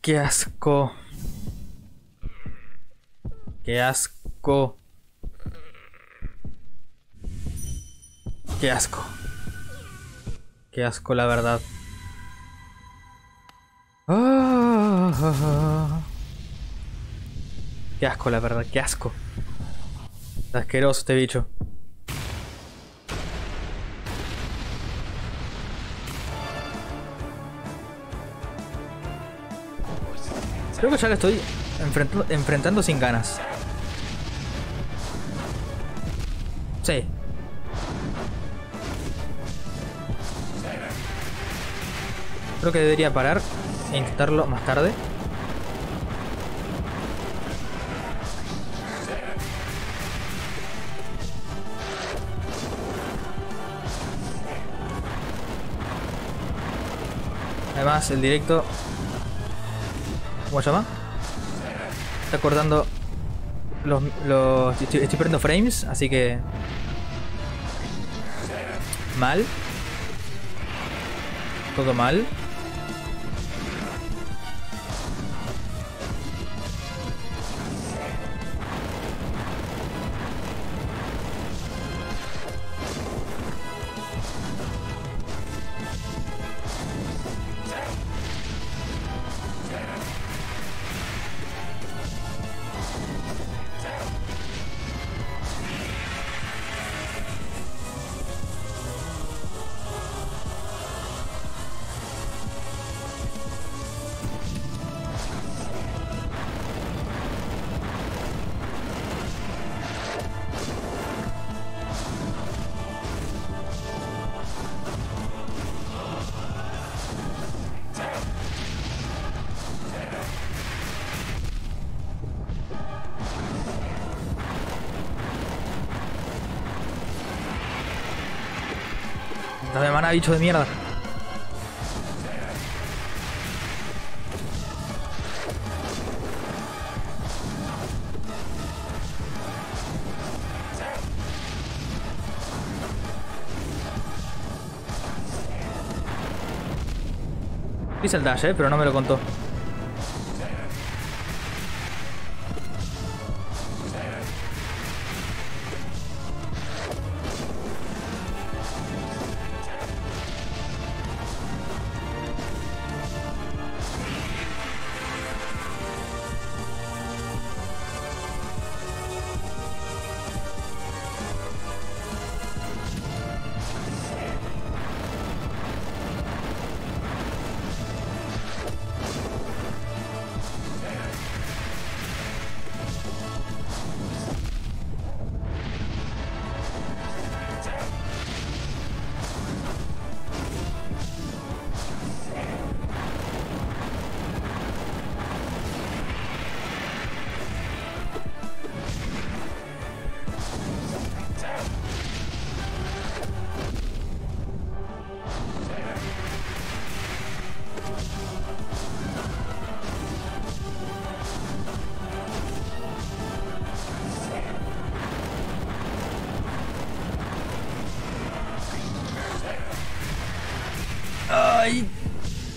¡Qué asco! ¡Qué asco! ¡Qué asco! ¡Qué asco, la verdad! ¡Qué asco, la verdad! ¡Qué asco! Asqueroso este bicho. Creo que ya lo estoy enfrentando, sin ganas. Sí. Creo que debería parar e intentarlo más tarde. Además, el directo ¿Cómo se llama? Está cortando los, estoy perdiendo frames, así que mal. Todo mal. Bicho de mierda. Hice el dash, eh, pero no me lo contó.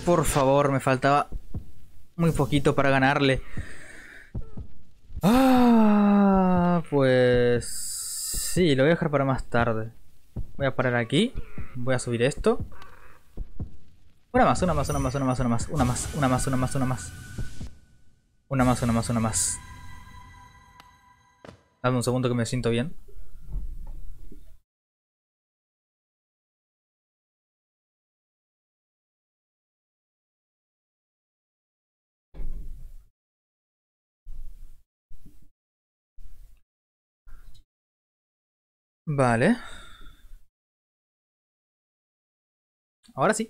Por favor, me faltaba muy poquito para ganarle. Ah, pues sí, lo voy a dejar para más tarde. Voy a parar aquí. Voy a subir esto. Una más, una más, una más, una más, una más, una más, una más, una más, una más. Una más, una más, una más. Dame un segundo que me siento bien. Vale. Ahora sí.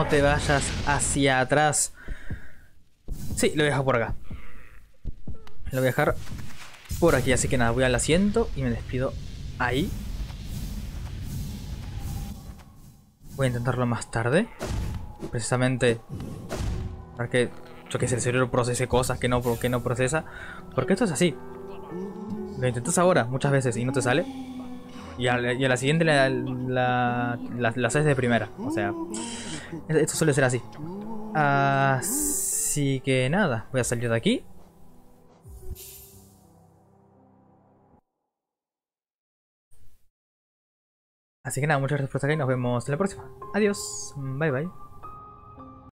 No te vayas hacia atrás. Sí, lo voy a dejar por acá. Lo voy a dejar por aquí, así que nada, voy al asiento y me despido ahí. Voy a intentarlo más tarde. Precisamente para que, yo que sé, el cerebro procese cosas que no, que no procesa. Porque esto es así. Lo intentas ahora muchas veces y no te sale. Y a, la siguiente la, la, la, haces de primera. O sea, esto suele ser así. Así que nada, voy a salir de aquí. Así que nada, muchas gracias por estar aquí nos vemos en la próxima. Adiós, bye bye.